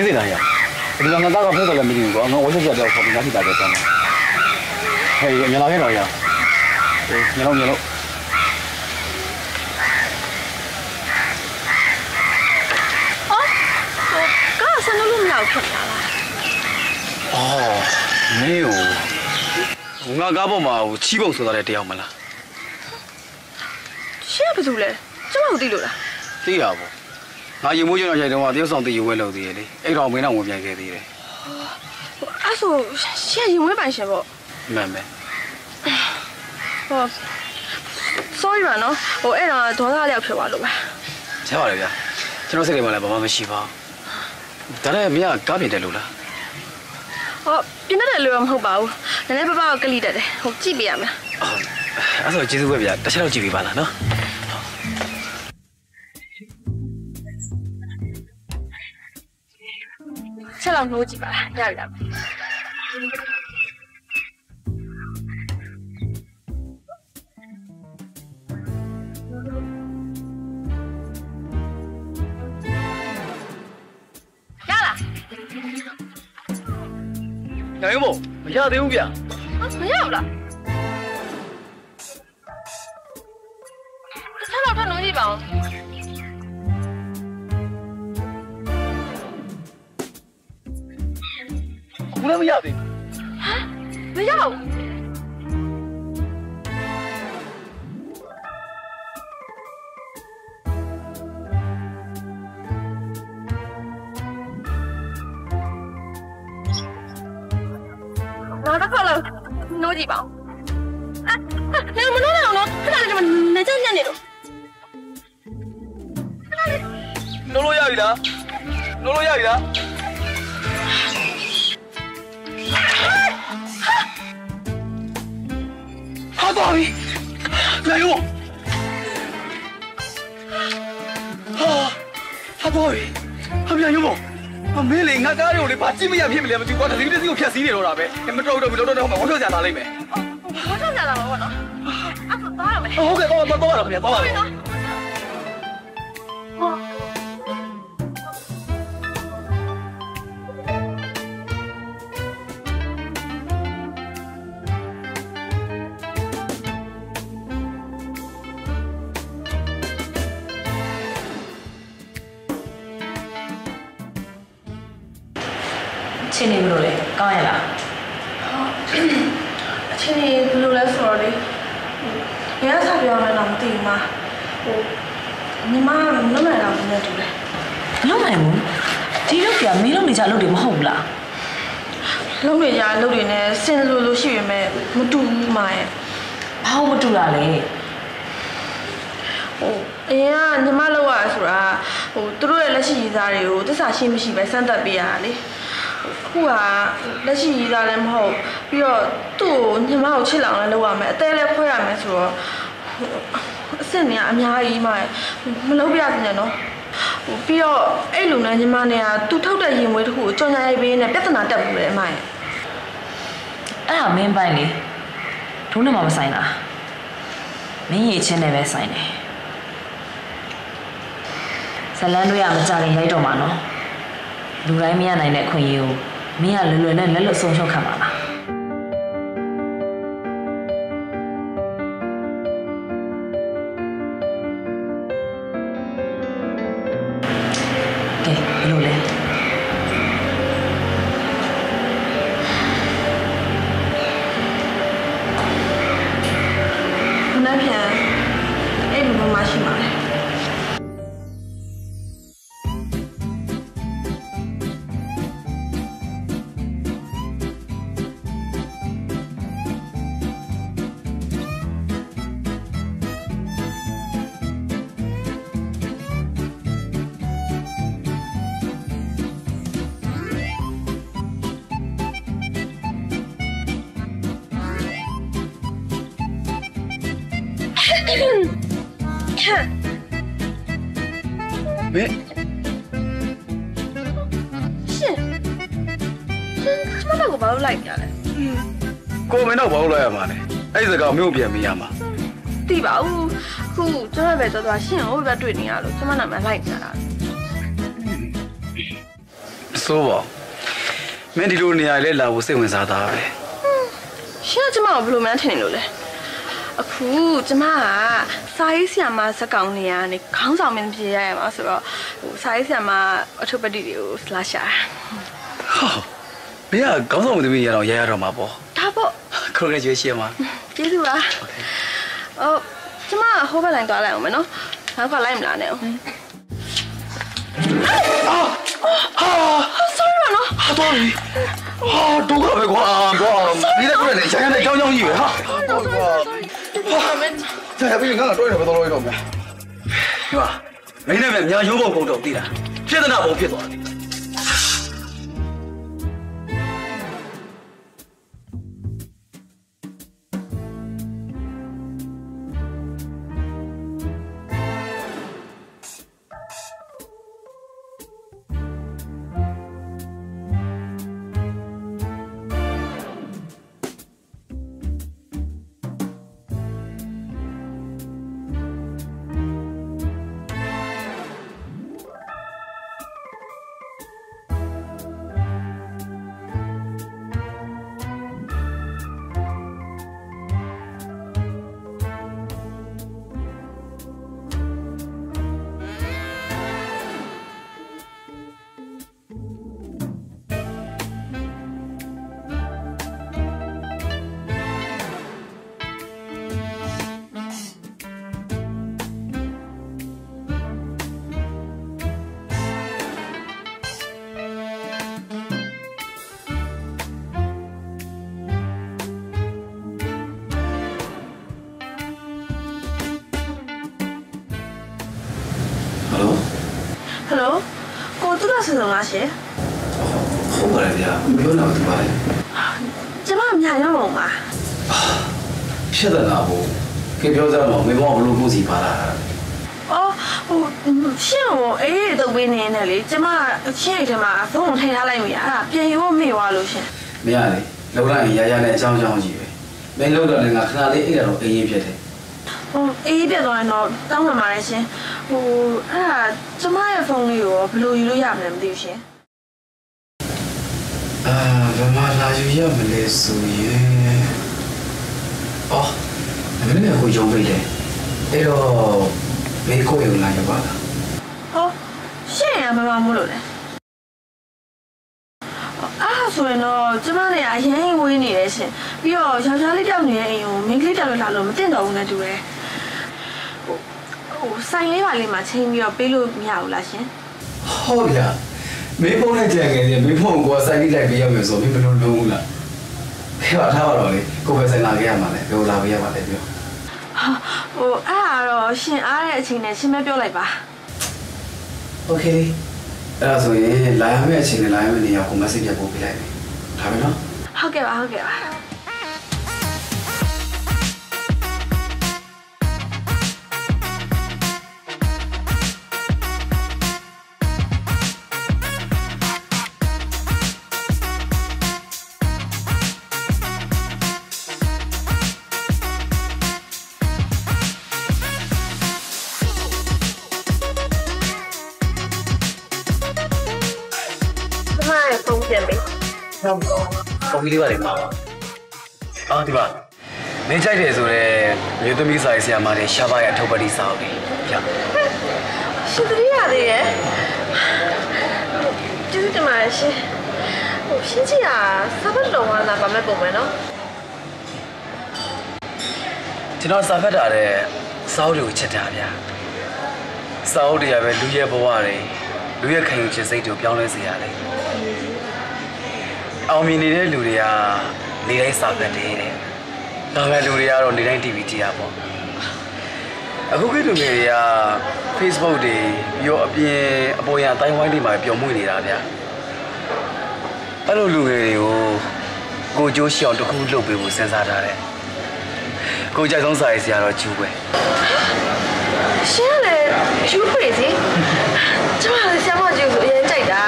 င်းစိတ်သားရဒီကငါသားကဖုန်းဆက်လည်းမသိဘူးကွာငါဝက်ဆက်ဆက်တော့ခေါ်ပြီးငါထိတာပဲဆမ်းတယ်ဟေးညလာခဲ့တော့ရဟေးညလုံးညလုံးအော်ဟိုကားဆန်လို့မရဘူးဖြစ်နေတာလားအော်မင်းကိုငါကားပေါ်မှာဟိုချီးပုံဆိုတာတဲ့တယောက်မလားရှင်းကဘာလို့လဲကျမတို့သိလို့လားသိရပါ ငါရင်မိုးကျတော့ရိုက်တော့တယောက်ဆောင်တည်ရွယ်လို့သေးတယ်လေအဲ့တော့မင်းတော့ဝင်ပြန်ခဲ့သေးတယ်ဟိုအဲ့ဆိုရှင်းရင်ဝဲပိုင်ရှင်ပေါ့မှန်ပဲဟို sorry ပါနော်ဟိုအဲ့ဒါဒေါသလျောက်ဖြစ်သွားလို့ပါဆက်ပါလေဗျာကျွန်တော်စိတ်ထဲမှာလည်းဘာမှမရှိပါဘူးဒါနဲ့မင်းကကားပြင်တယ်လို့လားဟောပြင်းတတ်တယ်လို့တော့မဟုတ်ပါဘူးနည်းနည်းပါးပါးကလိတက်တယ်ဟိုကြည့်ပြရမလားအဲ့ဆိုကျေးဇူးပဲဗျာတစ်ချက်တော့ကြည့်ပေးပါလားနော် ဆက်လောက်နှိုးကြည့်ပါလားရပြီလားရလားညရုံးမို့မရသေးဘူးဗျာမရဘူးလားဆက်လော က်ထပ်နှိုးကြည့်ပါဦးခုလည်းမရသေးဘူးမရဘူးနောက်တစ်ခါလောက်နှိုးကြည့်ပါဦးอ่ะနေမနှိုးတော့နော်ခဏလေးကျွန်မနေချင်ညက်နေတော့နိုးလို့ရပြီလားနိုးလို့ရပြီလား ဟာတော်ပြီညရုံးဟာဟာတော်ပြီဟာပြန်ရုံးအမေလေငါကားတွေကိုလေဘာကြည့်မရဖြစ်မလဲမသိဘူးကွာတတိတစီကိုဖြတ်စည်းနေတော့တာပဲမတော်တော့ဘူးတော့တော့တော့ဝတ်ထွက်ကြလာလိမ့်မယ်ဘာကြောင့်ကြလာမှာပေါ့နော်အဲ့ဒါသွားရမယ်ဟုတ်ကဲ့တော့တော့တော့ရခင်ဗျာတော့ပါမယ် ချင်းနေမလို့လေကောင်းရလားအချင်းကြီးဘယ်လိုလဲဆိုတော့လေဘယ်ကစားပြောင်းလဲတော့မသိဘူးမဟိုညီမလုံးမယ်တော့နည်းနည်းတူတယ်မလုပ်နိုင်ဘူးဒီ lúc ပြမင်းလုံးနေကြလို့တွေမဟုတ်ဘူးလားလုံးတွေကြားလုံးတွေနဲ့စင်လို့လို့ရှိရမယ်မတူဘူးမရဲ့ဘာလို့မတူတာလဲဟိုအရင်ကညီမလောက်ရဆိုတာဟိုသူတို့ရဲ့လက်ရှိရည်သားတွေကိုသစ္စာရှိမရှိပဲစမ်းသပ်ပေးရတာလေ အခုကလက်ရှိရည်သားလည်းမဟုတ်ပြီးတော့သူ့ကိုညီမကိုချစ်လောင်လည်းလုပ်ရမယ်အသေးလည်းဖွဲ့ရမယ်ဆိုတော့ဟိုအစ်စ်နေကအများကြီးမရဲ့မလုပ်ပြရစင်နော်ဟိုပြီးတော့အဲ့လူနဲ့ညီမနဲ့ကသူထုတ်တဲ့ရင်မွေးတစ်ခုကိုကြော်ညာရိုက်ပေးနေပြဿနာတက်ဘူးလေအမရဲ့အဲ့ဒါမင်းပိုင်လေဒုနဲ့မှမဆိုင်တာမင်းရည်ချင်းနဲ့ပဲဆိုင်တယ်ဇလန်းတို့ရမကြခင်ရိုက်တော့မှာနော် လူတိုင်းမရနိုင်တဲ့အခွင့်အရေးကိုမင်းကလွယ်လွယ်နဲ့လက်လွတ်ဆုံးရှုံးခံပါလား အဲ့ဒီစကားမျိုးပြန်မရမှာသိပါဘူးခုကျွန်တော်ပဲသွားသွားရှင်ဟိုဘက်တွေ့နေရလို့ကျမနာမလိုက်ကြတာစိုးပါမင်းဒီလိုနေရာလေးလာဖို့စိတ်ဝင်စားတာပဲရှင်ကကျမကိုဘယ်လိုမှန်းထင်နေလို့လဲအခုကျမကစာရေးဆရာမဇက်ကောင်နေရကနေခေါင်းဆောင်မင်းပြေရရမှာဆိုတော့ဟိုစာရေးဆရာမအထုပ္ပတိတွေကိုလာရှာဟာမင်းကခေါင်းဆောင်မသမီးရတော့ရရတော့မှာပေါ့ ဒါပေါ့ congratulation ပါကျေးဇူးပါဟုတ်ကျမကဟိုဘက်လိုင်းသွားလိုက်အောင်မယ်နော်နောက်ကလိုက်မလာနဲ့အောင်ဟာ sorry ပါနော်ဟာတော့လေဟာဒုက္ခပဲကွာကွာဒီလည်းကိုယ်လည်းရရနဲ့ကြောင်းကြောင်းကြီးပဲဟာတော့ကွာဆရာပြီးငါတော့ရပဲတော့လို့တော့ဗျာဒီမှာမင်းနဲ့မြန်ညာရုံးပုံပုံတော့သိလားပြဿနာပုံဖြစ်သွားတယ် ဆန်ဆောင်လားရှင်ဟုတ်ပါတယ်ဗျာပြောနေတော့ပါလေကျမအများရောက်အောင်ပါဖြစ်တယ်လားဘို့ခေပြောစမ်းတော့မေဘောကဘလို့ကိုစီပါလာအော်ဟိုရှင်ဟိုအေးတုပ်ပေးနေနေလေကျမရှင်းရထဲမှာဖုန်းထည့်ထားလိုက်မိအဲ့ဒါပြန်ယူဖို့မေ့သွားလို့ရှင်မရလေလောက်လိုက်ရင်ရရနဲ့အချောင်းချောင်းကြီးပဲမင်းလောက်တော့လည်းငါခဏလေးအိတ်တော့အေးရင်ဖြစ်တယ်ဟိုအေးပြတ်သွားရင်တော့တောင်းပန်ပါတယ်ရှင် ဟိုအဲ့ဒါကျမရဲ့ဖုန်းလေးကိုဘယ်လိုယူလို့ရမလဲမသိဘူးရှင်အာဘယ်မှာလာယူရမလဲဆိုရင်အော်မင်းလည်းကိုယုံပိတ်တယ်အဲ့တော့မေကိုရုံလာရပါလားဟောရှင်းရမမမို့လို့လဲအားဆိုရင်တော့ကျမနဲ့အရင်ဝေးနေတယ်ရှင်ပြီးတော့ယောက်ျားလေးတောက်နေတဲ့အိမ်ကိုမိန်းကလေးတောက်လို့လာလို့မတင်တော့ဘူးနဲ့တူတယ်ဟို ဟိုဆိုင်လေးပါလေးမှာချိန်ပြီးတော့ပေးလို့မရဘူးလားရှင် ဟုတ်ဗျာမင်းဖုန်းနဲ့ကြံငယ်နေမင်းဖုန်းကိုစိုက်လိုက်ပေးရမယ်ဆိုမင်းဘယ်လိုလုပ်ဘူးလားခေပါထားပါတော့လေကိုပဲဆိုင်လာခဲ့ရမှာလေဘယ်လိုလာပေးရမှာလဲပြော ဟာဟိုအဲ့ဒါတော့ရှင်အားတဲ့အချိန်နဲ့ရှင်မပြောလိုက်ပါ โอเคအဲ့ဒါဆိုရင်လာရမယ့်အချိန်နဲ့လာရမယ့်နေရာကို message ပြပို့ပေးလိုက်မယ်ဒါပဲနော် ဟုတ်ကဲ့ပါဟုတ်ကဲ့ပါ ကောင်းကြီးလေးပါလေမှာပါအာဒီပါမင်းကြိုက်တယ်ဆိုတော့မြေသမီးစာရေးဆရာမတွေရှားပါရထုတ်ပတိစာအုပ်တွေပြရှင်တတိရသေးရဲ့ကျေးဇူးတင်ပါတယ်ရှင်ဟိုရှင်းချင်တာစပတ်လုံးဝလာပါမဲ့ပုံပဲနော်ကျွန်တော်စာဖတ်တာတဲ့စာအုပ်တွေကိုချက်တာဗျာစာအုပ်တွေကပဲလူရဲ့ဘဝတွေလူရဲ့ခံယူချက်စိတ်တွေကိုပြောင်းလဲစေရတယ် အောင်မြင်နေတဲ့လူတွေကနေတိုင်းစာဖတ်တယ်တဲ့ဒါပေမဲ့လူတွေကတော့နေတိုင်း TV ကြည့်ရပေါ့အခုခေတ်လူငယ်တွေက Facebook တွေပြီးတော့အပြင်အပေါ်ရန်အတိုင်းဝိုင်းတွေမှာပျော်မွေ့နေတာဗျာအဲ့လိုလူငယ်တွေကိုကိုကြိုးရှောင်တစ်ခုလုပ်ပေးဖို့စဉ်းစားထားတယ်ကိုကြိုက်ဆုံးစာရေးဆရာတော့ကျူပဲရှင်ကလည်းကျူးဖေးစီကျမလည်းဆရာမကျူးဆိုအရင်ကြိုက်တာ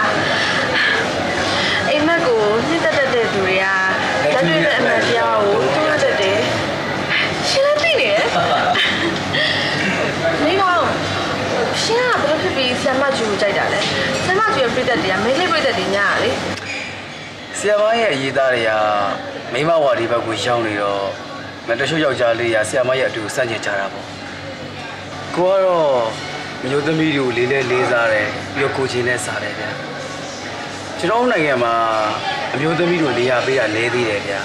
အိမ်မက်ကိုနှိမ့်သက်သက်တဲ့သူတွေကလက်တွေ့နဲ့အမှန်တရားကိုသုံးရတတ်တယ်ရှင်လည်းသိနေတယ်နေကောင်းရှင်ကဘယ်လိုဖြစ်ပြီးဆရာမကျူးကိုကြိုက်တာလဲဆရာမကျူး ရဲ့ပြည့်သက်တွေကမဲလေးပြည့်သက်တွေညာလေ ဆရာမရဲ့အရေးသားတွေကမိမဝါဒီဘက်ကိုရောက်နေတော့မတချို့ယောက်ျားလေးကဆရာမရဲ့အတူစန့်ကျင်ကြတာပေါ့ကိုကတော့မျိုးသမီးတွေကိုလေးလေးလေးစားတယ်ပြီးတော့ကိုချင်းနဲ့စားတယ်ဗျာကျွန်တော်တို့နိုင်ငံမှာအမျိုးသမီးတွေနေရာပေးတာလဲသေးတယ်ဗျာ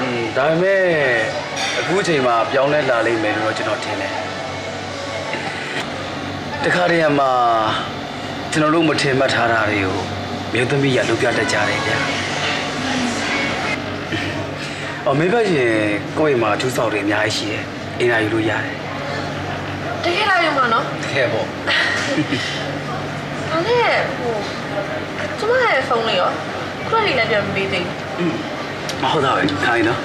อืมဒါပေမဲ့အခုအချိန်မှာပြောင်းလဲလာလိမ့်မယ်လို့တော့ကျွန်တော်ထင်တယ်တခါတည်းမှာကျွန်တော်တို့မထင်မှတ်ထားတာတွေကို မျိုးသမီးရလုပ်ပြတတ်ကြတယ်ဗျာအော်မေဘက်ရင်ကိုယ့်အိမ်မှာထူးဆောက်တွေအများကြီးရှိတယ်အင်တာယူလို့ရတယ်တကယ်လာရုံမနော်ခဲပေါ့ဒါနဲ့ဟိုကျမရဲ့ဖုန်းလေးရောခုနကလေးလည်းပြန်မပေးသေးဘူးမဟုတ်တာပဲခိုင်းနော်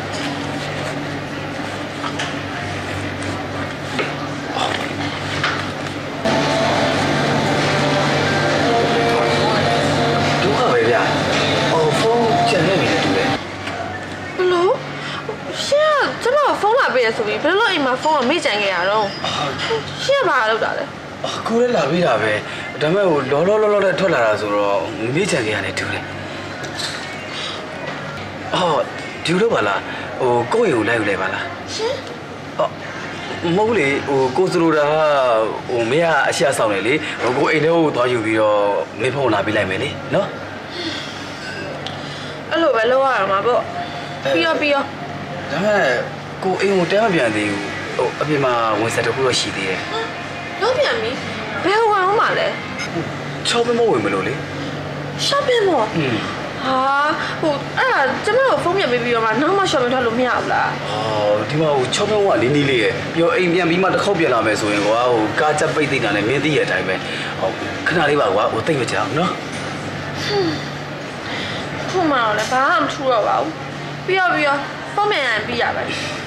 ပေးရဆိုပြီးဘယ်လိုအိမ်မှာဖုန်းကမေ့ကြံခဲ့ရတော့ရှင်းကဘာလုပ်တာလဲအခုလည်းလာပြီးတာပဲဒါပေမဲ့ဟိုလောလောလောလောနဲ့ထွက်လာတာဆိုတော့မိချန်ကြီးကနေတူတယ်အော်ဒီလိုပါလားဟိုကိုယ့်ရေကိုလိုက်ယူလိုက်ပါလားရှင်းအော်မဟုတ်လေဟိုကိုဆိုလိုတာကဟိုမင်းကအရှာဆောင်နေလေဟိုကိုအိမ်ထဲကိုသွားယူပြီးတော့မင်းဖုန်းလာပေးလိုက်မယ်လေနော်အဲ့လိုပဲလုပ်ရမှာပေါ့ပြီးရောပြီးရောဒါပေမဲ့ ကိုအိမ်ကိုတဲမပြန်သေးဘူးဟိုအပြင်မှာဝင်ဆက်တစ်ခုတော့ရှိသေးတယ်လုံးပြန်ပြီဘယ်ဟိုဝင်အောင်မလဲချောမမဝင်မလို့လေ shopping mall อืมဟာဟိုအဲ့ဒါကျမကိုဖုန်းပြန်ပေးပြီးတော့မှနောက်မှ shopping ထွက်လို့မရဘူးလားအော်ဒီမှာဟိုချောမမကလင်းနီးလေးရဲ့ပြီးတော့အိမ်ပြန်ပြီးမှတစ်ခေါက်ပြန်လာမယ်ဆိုရင်ကွာဟိုကားချက်ပိတ်သိတာလည်းမင်းသိရဲ့အတိုင်းပဲဟိုခဏလေးပါကွာဟိုတိတ်မကြအောင်နော်ခုမှတော့လည်းဘာမှမထူတော့ပါဘူးပြီးရောပြီးရောဖုန်းပြန်ရင်ပြီးရပါပြီမြ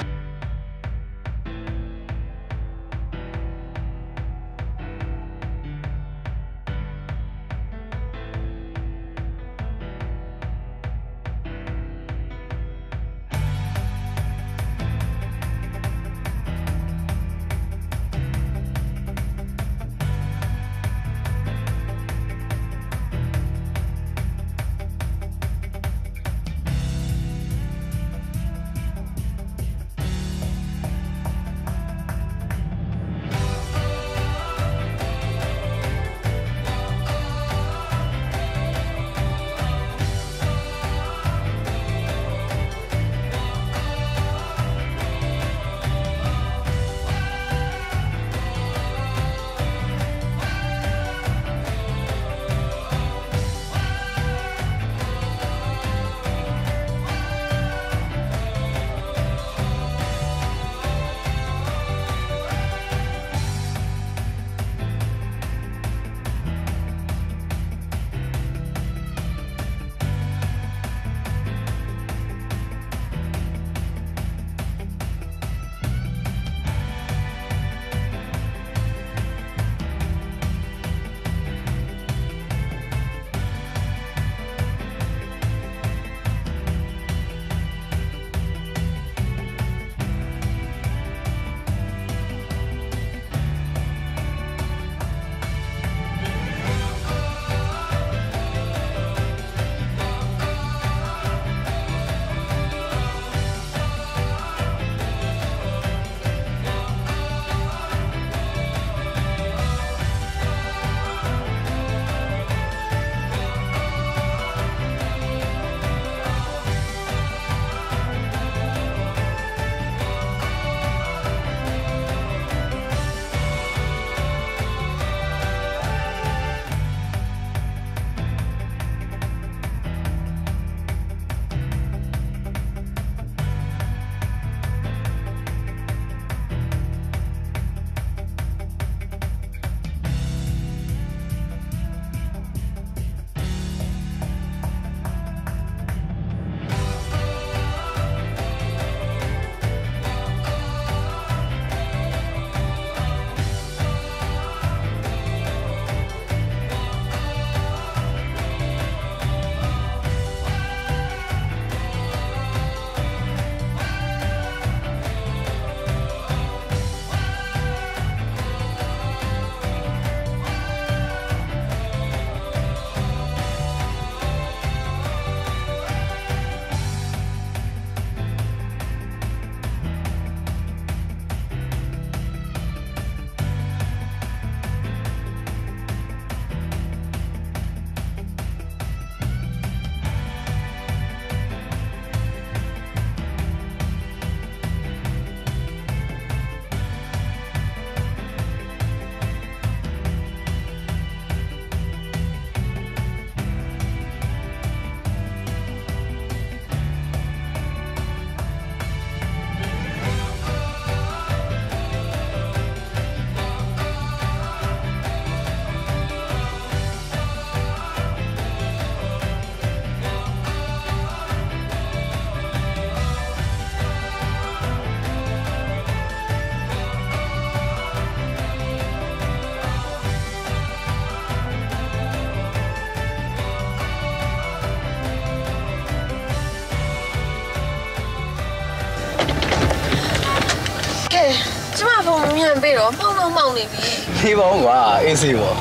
န်ပေးတော့မှောက်တော့မှောက်နေပြီနေပါဦးကွာအေးစေးပေါ့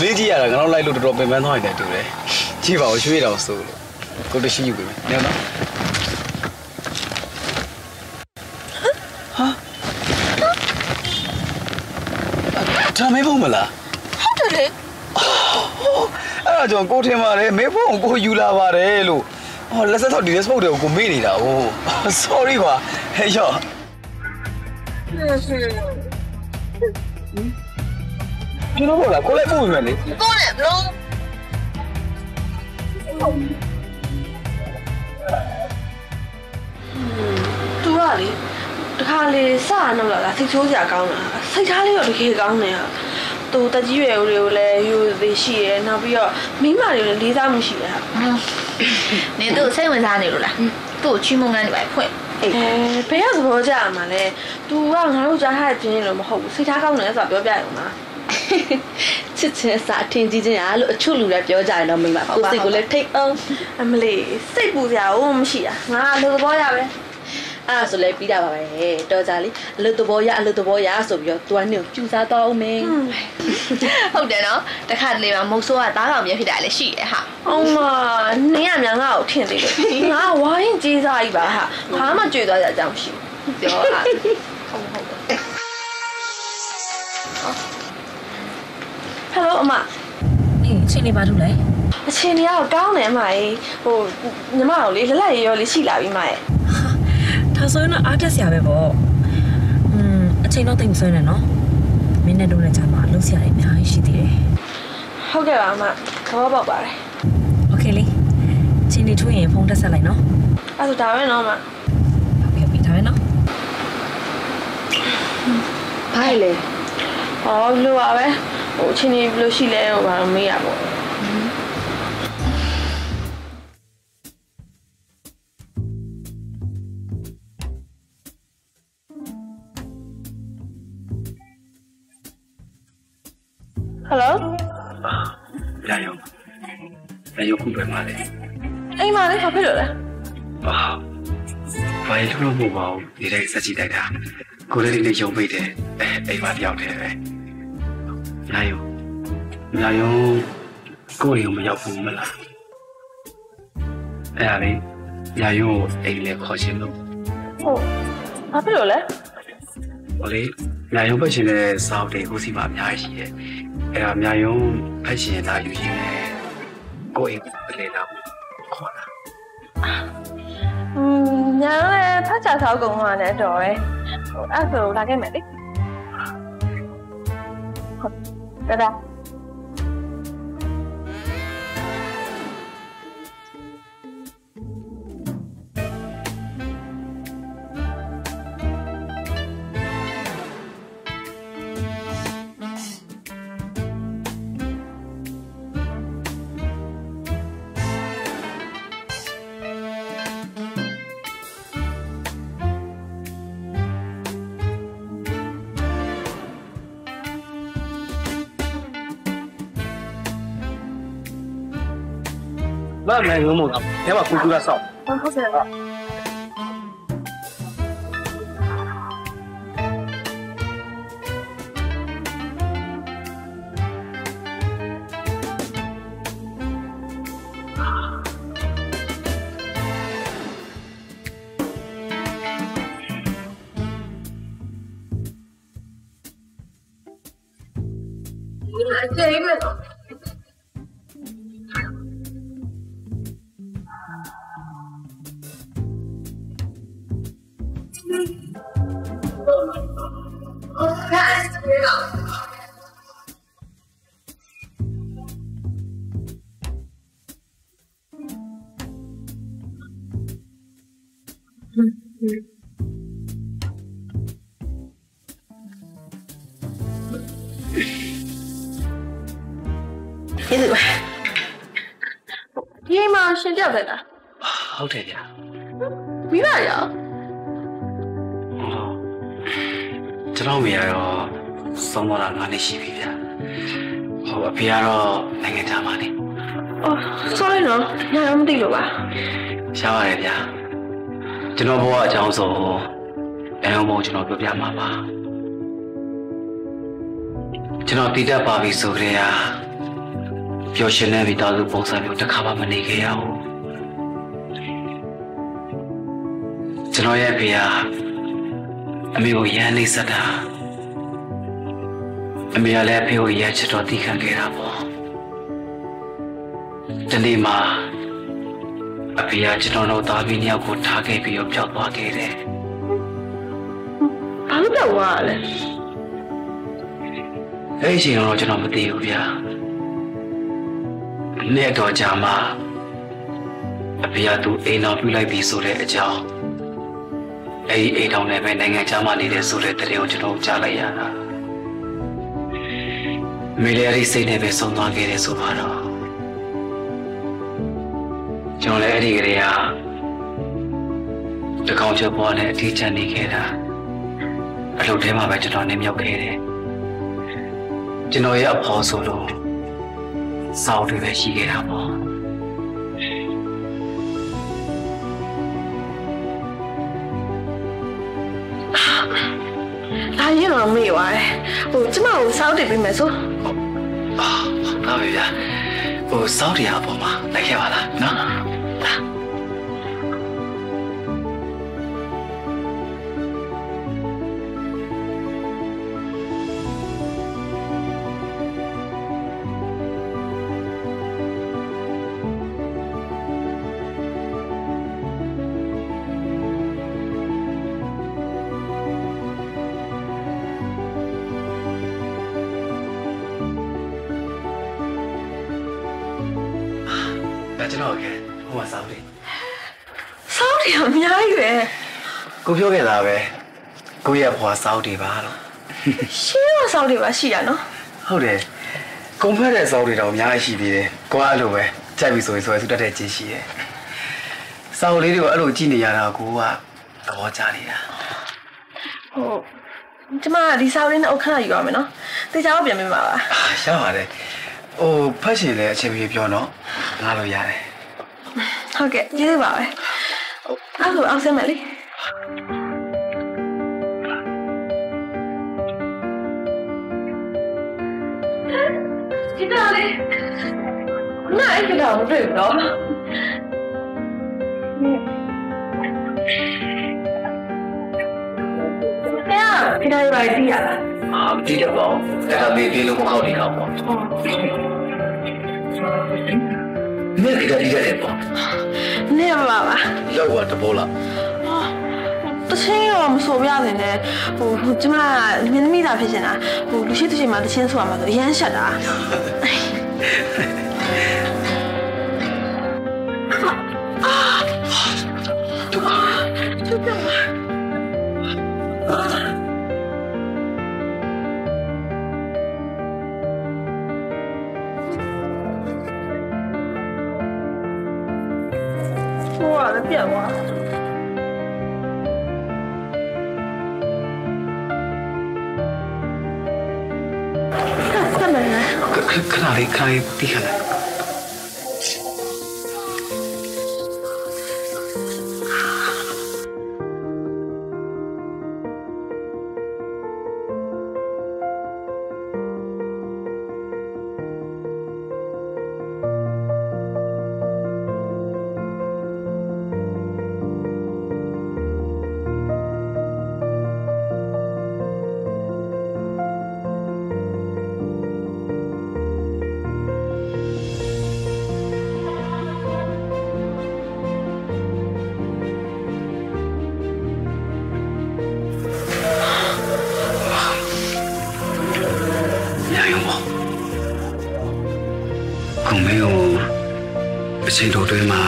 လေးကြီးရတာငါတို့လိုက်လို့တော်တော်ပင်ပန်းသွားနေတယ်တူတယ်ကြည့်ပါဦးရွှေတော်ဆိုလို့ကိုတရှိယူပြီနေနော်ဟာဒါမေးဖို့မလားဟုတ်တယ်လေအဲ့ဒါကြောင့်ကိုထင်ပါတယ်မေးဖို့ကိုယူလာပါတယ်လို့ဟောလက်ဆက်တော့ဒီ Facebook တွေကိုကိုမေးနေတာ哦 sorry ကွာဟဲ့ရော ကျွန်တော်ဟောလာကိုလိုက်ပို့ပြီမယ်လေကိုနဲ့ဘလုံးသူကလေတခါလေစရနောက်လာတာစိတ်ဆိုးစရာကောင်းတာစိတ်ထားလေးတော့တကယ်ကောင်းတယ်ဟာသူတကြီးရွယ်ဦးတွေကိုလည်းယူသေးရှိရယ်နောက်ပြီးတော့မိမတွေလည်းလေးစားမှုရှိတယ်ဟာနင်တို့စိတ်ဝင်စားနေလို့လားသူ့ကိုချီးမွမ်းကန်းနေပါဖွင့် အဲဘယ်ရောက်သဘောကျရမှာလဲ तू ကငါတို့ကြားထားတဲ့ချင်းလို့မဟုတ်ဘူးစိတ်ထားကောင်းတယ်ဆိုတာပြောပြရုံပါချစ်ချင်းစာအထင်ကြီးချင်းအားလို့အချွတ်လူလည်းပြောကြတယ်တော့မိမကိုစိတ်ကိုလည်းထိတ်အောင်အမလေးစိတ်ပူစရာဘူးမရှိတာငါအလိုသဘောရပဲ အဲ့ဒါဆိုလည်းပြီးတာပါပဲတော်ကြလေအလုတ်တဘောရအလုတ်တဘောရဆိုပြီးတော့သူကနေကိုကျူစားတော့အောင်မင်းဟုတ်တယ်နော်တခါတလေမှာမုတ်ဆိုးကသားကောင်မြက်ဖြစ်တာလည်းရှိတယ်ဟာအောင်မနင်းရမြန်ငါ့ကိုထင်သေးတယ်ဒီငါဝိုင်းကြီးစားကြီးပါဟာဘာမှကြွေသွားကြကြမရှိဘူးပြောတာဟုတ်ဟုတ်တယ်ဟယ်လိုအမအေးချိန်နေပါလို့လေအချင်းကြီးကတော့ကောင်းတယ်အမကြီးဟိုညီမတို့လေလက်လက်ရောလေးရှိလာပြီမရဲ့ ဒါဆိုရင်တော့အားတက်စရာပဲပေါ့อืมအချိန်တော့တိတ်မဆွဲနဲ့နော်မင်းနဲ့တို့နဲ့ကြာမှာလှုပ်ရှားရအများကြီးရှိသေးတယ် ဟုတ်ကဲ့ပါအမသဘောပေါက်ပါတယ် โอเคလေချိန်နေထွေးရင်ဖုန်းတက်ဆက်လိုက်နော် အဲ့ဒါဒါပဲနော်အမ ဟုတ်ပြီဟုတ်ပြီဒါပဲနော် ဘာလဲ ဟောဘလို့ပါပဲဟိုအချင်းကြီးဘလို့ရှိလဲဟိုဘာလို့မေးရပေါ့ ဟယ်လိုရရုံရရုံခုပဲမှာလေအိမ်မလေးဘာဖြစ်လို့လဲဘာဘာရလို့မဟုတ်ပါဘူးဒီတိုင်းစက်ကြည့်လိုက်တာကိုလေးလေးနဲ့ယုံပိတ်တယ်အဲအိမ်မှာတယောက်တည်းပဲရရုံရရုံကိုယ်ရုံမရောက်ဘူးမလားအဲ့ဒါလေရရုံကိုအိမ်လေးခေါ်ချင်လို့ဟုတ်ဘာဖြစ်လို့လဲ ဟိုလေညာယုံဖက်ရှင်တဲ့စာအုပ်တွေကိုစီမှာအများကြီးရှိတယ်အဲ့ဒါညာယုံဖက်ရှင်လာယူရှင်တယ်ကိုယ့်အိမ်ပလေလာကိုခေါ်လာอืมညာလည်းဖတ်ချဆောက်ကုန်မှာနဲ့တော့ရယ်ဟိုအဲ့ဆိုလာခဲ့မယ်လေဟုတ်တဒါ လာနိုင်လို့မဟုတ်ဘူး။ဒါမှကိုကူလာဆောက်ဟုတ်ကဲ့ ကျွန်တော်ဘဝအကြောင်းဆိုအဲဘုံကျွန်တော်ပြောပြမှာပါကျွန်တော်တည်တတ်ပါပြီဆိုကြရာပျော်ရွှင်တဲ့မိသားစုပုံစံမျိုးတစ်ခါမှမနေခဲ့ရဘူးကျွန်တော်ရဲ့ဖေဟာအမေကိုရမ်းနေစက်တာအမေကလည်းအဖေကိုရမ်းချစ်တော်တည်ခံခဲ့တာပေါ့ဒီနေ့မှာအဖေကကျွန်တော်တို့သားမီးနှစ်ယောက်ကိုထားခဲ့ပြီးတော့ပျောက်သွားခဲ့တယ် ဘာလို့ပြောက်သွားရလဲအဲ့ဒီအချိန်တော့ကျွန်တော်မသိဘူးဗျာနေ့တော့ကြာမှအဖေကသူအိမ်တော်ပြုလိုက်ပြီဆိုတဲ့အကြောင်းအဲ့ဒီအိမ်တော်နဲ့ပဲနိုင်ငံခြားမှာနေတဲ့ဆိုတဲ့တဲ့ကိုကျွန်တော်ကြားလိုက်ရတာမေလရီစိတ်နဲ့ပဲဆုံးသွားခဲ့တယ်ဆိုပါတော့ကျွန်တော်လည်းအဲ့ဒီကလေးကတကောင်ချက်ပေါ်နဲ့အထီးချန်နေခဲ့တာ အလုပ်ထဲမှာပဲကျွန်တော်နေမြောက်ခဲ့တယ်ကျွန်တော်ရဲ့အဖေါ်ဆိုလို့စောက်တွေပဲရှိခဲ့တာပေါ့ဒါရင်တော့မေ့သွားတယ်ဟိုကျမကိုစောက်တည်ပေးမယ်ဆိုအာဟုတ်ပါပြီဗျာဟိုစောက်တရားအပေါ်မှာလိုက်ခဲ့ပါလားနော် ကိုပြောခဲ့တာပဲကိုရဲ့ဘွာစောက်တယ်ပါလို့ရှင်းတော့စောက်တယ်ပါရှိရနော်ဟုတ်တယ်ကွန်ဖက်တဲ့စောက်တွေတော့အများကြီးရှိသေးတယ်ကိုကအဲ့လိုပဲကြိုက်ပြီဆိုရင်ဆိုရင်သူတက်တဲ့ချင်းရှိတယ်စောက်လေးတွေကိုအဲ့လိုကြည့်နေရတာကိုကသဘောကျနေတာဟိုကျမဒီစောက်လေးနဲ့အုတ်ခဏယူရမယ်နော်တေချာတော့ပြန်ပေးပါပါအာရပါတယ်ဟိုဖက်ရှင်လည်းအချိန်ပြေပြောတော့ငါလို့ရတယ်ဟုတ်ကဲ့ကျေးဇူးပါပဲဟိုအဲ့လိုအောင်စမ်းမယ်လေ ဒီတော့လေနားအိတ်ကတော့မတွေ့ဘူးနော်ဟဲ့ဒီတိုင်းရိုက်ကြည့်ရလားအာဒီတော့ပေါ့အဲ့ဒါမေးပြေလို့မဟုတ်နေတော့ပေါ့နေကြတယ်ဒီတယ်ပေါ့နေပါပါလောက်တော့တဘောလား တချင်းရောမဆိုပြနေနဲ့ဟိုကျမမင်းသမီးသာဖြစ်နေတာဟိုလူရှိသူရှိမှတချင်းဆိုရမှာဆိုအရန်ရှက်တာဟိုကလ မယ်နော် ချိန်တော်တွင်းမှာ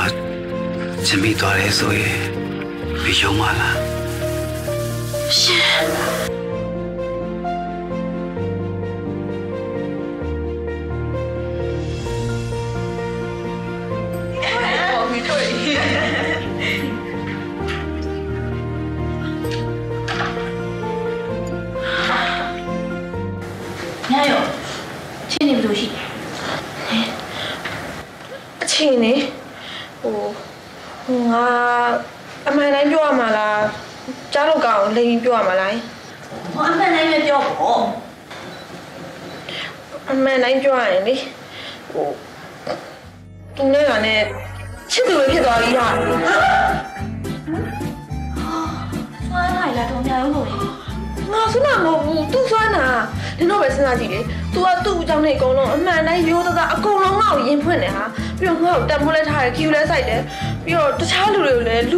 ချင်မိသွားတယ်ဆိုရင်ဘယ်ရုံမလားည တော့တခြားလူတွေကိုလည်းလူလူလို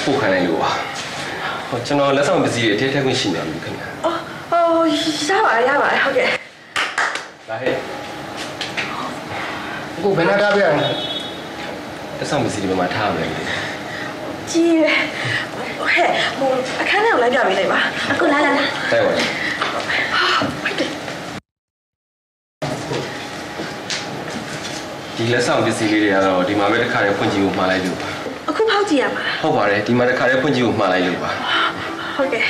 ပစ္စည်းတွေပို့ခိုင်းလိုက်လို့ပါဟောကျွန်တော်လက်ဆောင်ပစ္စည်းတွေအထည့်ထည့်ခွင့်ရှိနေပြီခင်ဗျာအော်ဟိုရပါရပါဟုတ်ကဲ့ဒါဟဲ့ကိုဘယ်နဲ့ထားပြရလဲလက်ဆောင်ပစ္စည်းတွေမှာထားရမယ်လေကြီးပဲဟဲ့ဟိုအခန်းထဲကိုလိုက်ပြပေးလိုက်ပါအခုလာလာလာတိုက်ပါဟုတ်တယ်ဒီလက်ဆောင်ပစ္စည်းလေးတွေကတော့ဒီမှာပဲတစ်ခါတည်းဖွင့်ကြည့်ဖို့မှားလိုက်လို့ပါအခု ဖောက်ကြည့်ရမှာဟုတ်ပါတယ်ဒီမှာတစ်ခါတည်းဖွင့်ကြည့်ဖို့မှားလိုက်လို့ပါဟုတ်ကဲ့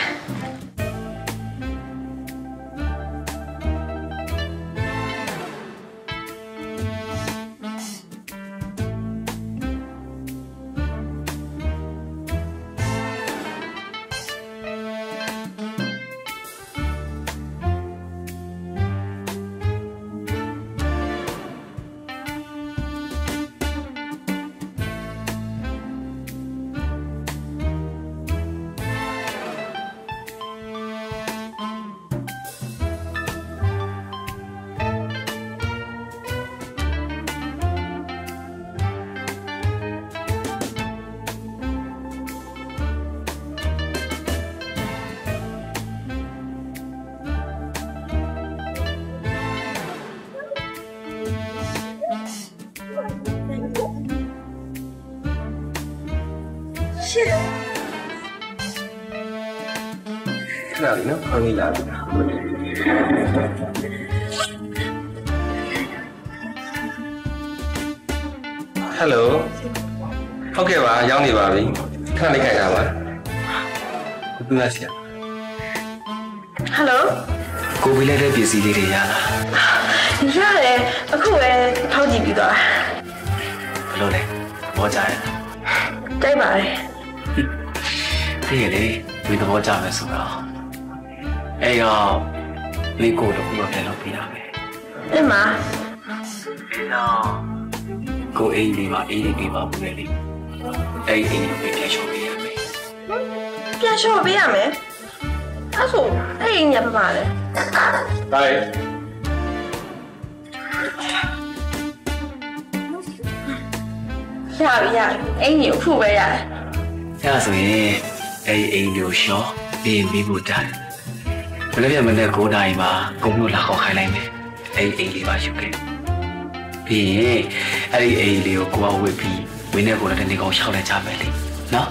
နော်ခေါင်းလေးလာပြီဟယ်လိုဟုတ်ကဲ့ပါရောက်နေပါပြီခဏလေးခိုင်တာပါကိုသူသားဆရာဟယ်လိုကိုပြီးလိုက်တဲ့ပစ္စည်းလေးတွေရလားရတယ်အခုပဲဖောက်ကြည့်ပြီးသွားဘယ်လိုလဲဘောကြရတိုက်ပါတယ်သိရလေဒီသဘောကြမယ်ဆိုတော့ အဲ့တော့လေးကိုတော့ပြောတယ်လို့ပြရမယ်အဲ့မှာအဲ့တော့ကိုအိမ်လေးပါအိမ်လေးလေးပါဘူးလေအဲ့အိမ်ကိုပြန်ရှော့ပေးရမယ်ပြန်လျှော့ပေးရမယ်အဲ့ဆိုအဲ့ဒီညပြပါလေဒါလေရပြီရပြီအဲ့ဒီအခုပဲရတယ်အဲ့ဒါဆိုရင်အဲ့အိမ်ကိုရှော့ပြီးမိဖို့တန်း ဘယ်လိုပြန်မလဲ9နာရီမှာကုန်းလို့လာခေါ်ခိုင်းလိုက်မယ်အဲ့အိမ်လေးပါယူခဲ့ပြီးရင်အဲ့ဒီအိမ်လေးကိုကိုယ်ကဝေပြီးဝင်းနဲ့ကိုယ်လည်းတနေ့ကောင်ရှောက်လိုက်ကြမယ်လေနော်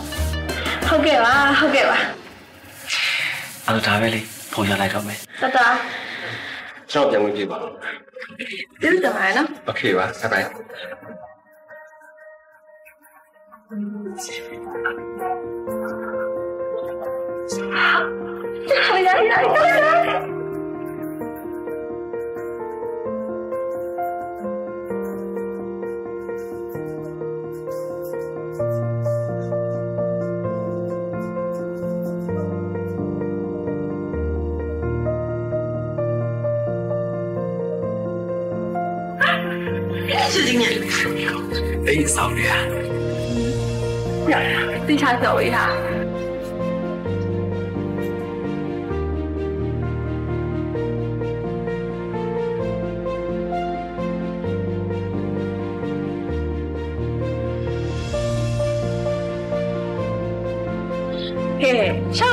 ဟုတ်ကဲ့ပါဟုတ်ကဲ့ပါ အဲ့တော့ဒါပဲလေဖုန်းရလိုက်တော့မယ် တတာ ကျွန်တော်ပြန်ဝင်ပြပါဦး ပြုတ်တယ်ပါနော် โอเคပါဘိုင်ဘိုင် 哎呀，哎呀，哎呀，哎呀，哎呀，哎呀，哎呀，哎呀。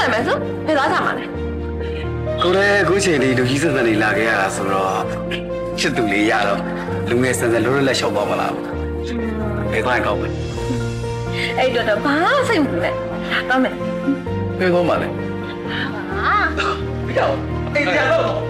ရှောက်လိုက်မယ်စို့ဘယ်သားကြမှာလဲကိုလည်းအခုချိန်လေးလူကြီးစံစံလေးလာခဲ့ရတာဆိုတော့ချစ်သူလေးရတော့လူငယ်စံစံလုံးလုံးလက်လျှောက်သွားပါလားဘယ်သွားရင်ကောင်းမလဲအဲ့တော့တော့ဘာစိတ်မပူနဲ့တော့မယ်ဘယ်သွားမှာလဲဟာပြောင်းအေးကြတော့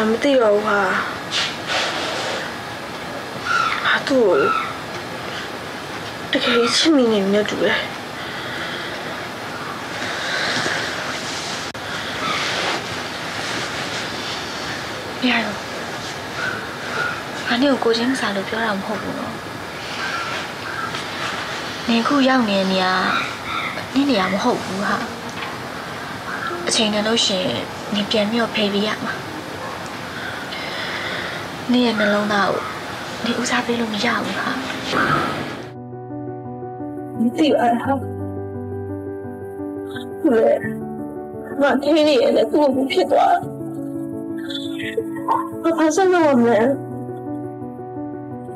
မှမသိတော့ဘူးဟာဟာသူ့ကိုတကယ်ချစ်မိနေမြတ်တူတယ်မရတော့ငါနေ့ကိုကိုချင်းမစားလို့ပြောတာမဟုတ်ဘူးနော်နေခုရောက်နေတဲ့နေရာနေနေရာမဟုတ်ဘူးဟာအချိန်နဲ့လို့ရှရင်နေပြန်ပြီးတော့ဖေးပေးရမှာ နေရဲ့နှလုံးသားကိုနေဦးစားပေးလို့မရဘူးဟာမသိပါဘူးသူလည်းငါထိနေရတယ်သူ့ကိုဖြစ်သွားဘာဆက်လို့မလဲ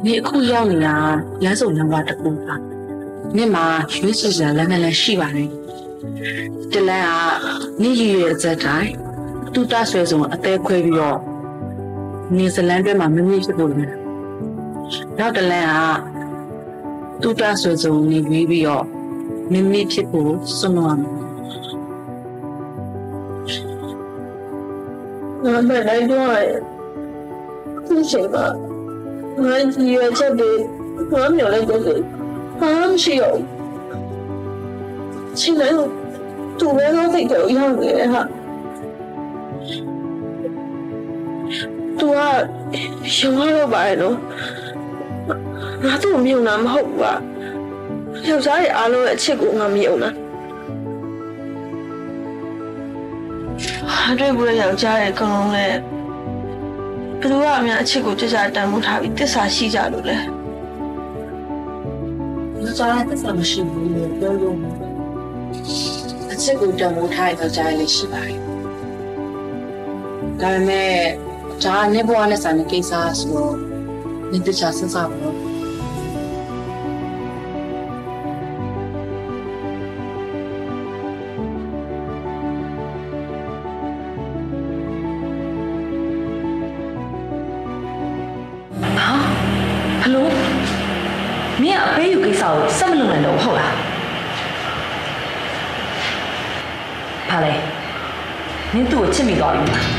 နေအခုရောက်နေတာလမ်းစုံနံပါတ်တစ်ခုပါနေ့မှာရွေးစီစံလမ်းနဲ့လည်းရှိပါတယ်တလန်းကနေ့ရည်ရဲ့အသက်တိုင်းတူတဆွဲဆုံးအသေးခွဲပြီးတော့ နေဇလန်တွဲမှာမမေ့ဖြစ်ဖို့လဲနောက်တလန်းကတူတဆွဲဆုံးနေပြီးပြီးတော့မမေ့ဖြစ်ဖို့စွန့်လွှတ်ရမယ်ငါပဲလိုက်တော့ရသူ့ချိန်မှာငါကြီးရွယ်ချက်တွေငါမျိုးလိုက်တော့လေဘာမှမရှိတော့ချင်းလည်းသူ့ဘဲတော့သိတယ်ရောက်နေတယ်ဟာ သူကရှင်မတော့ပါရဲ့နော်ငါတို့မြုံတာမဟုတ်ဘူးကယောက်ျားရဲ့အားလုံးရဲ့အချစ်ကိုငါမြုံတာဟာတွေ့ဘူးတဲ့ယောက်ျားရဲ့အကုန်လုံးလဲဘယ်သူကအများအချစ်ကိုကြကြတန်မှုထားပြီးတစ္ဆာရှိကြလို့လဲယောက်ျားရဲ့သက်ဆိုင်မရှိဘူးလို့ပြောလို့အချစ်ကိုတံမိုးထားတဲ့ယောက်ျားလေးရှိပါတယ်ဒါပေမဲ့ ဒါကနေဘဝနဲ့ဆိုင်တဲ့ကိစ္စဆိုတော့နေတခြားစဉ်းစားပါတော့ဟာဟလိုမင်းကအပေးယူကိစ္စကိုစက်မလုပ်နိုင်တော့ဘူးဟုတ်လားဘာလဲမင်းသူ့ကိုချစ်မိသွားပြီလား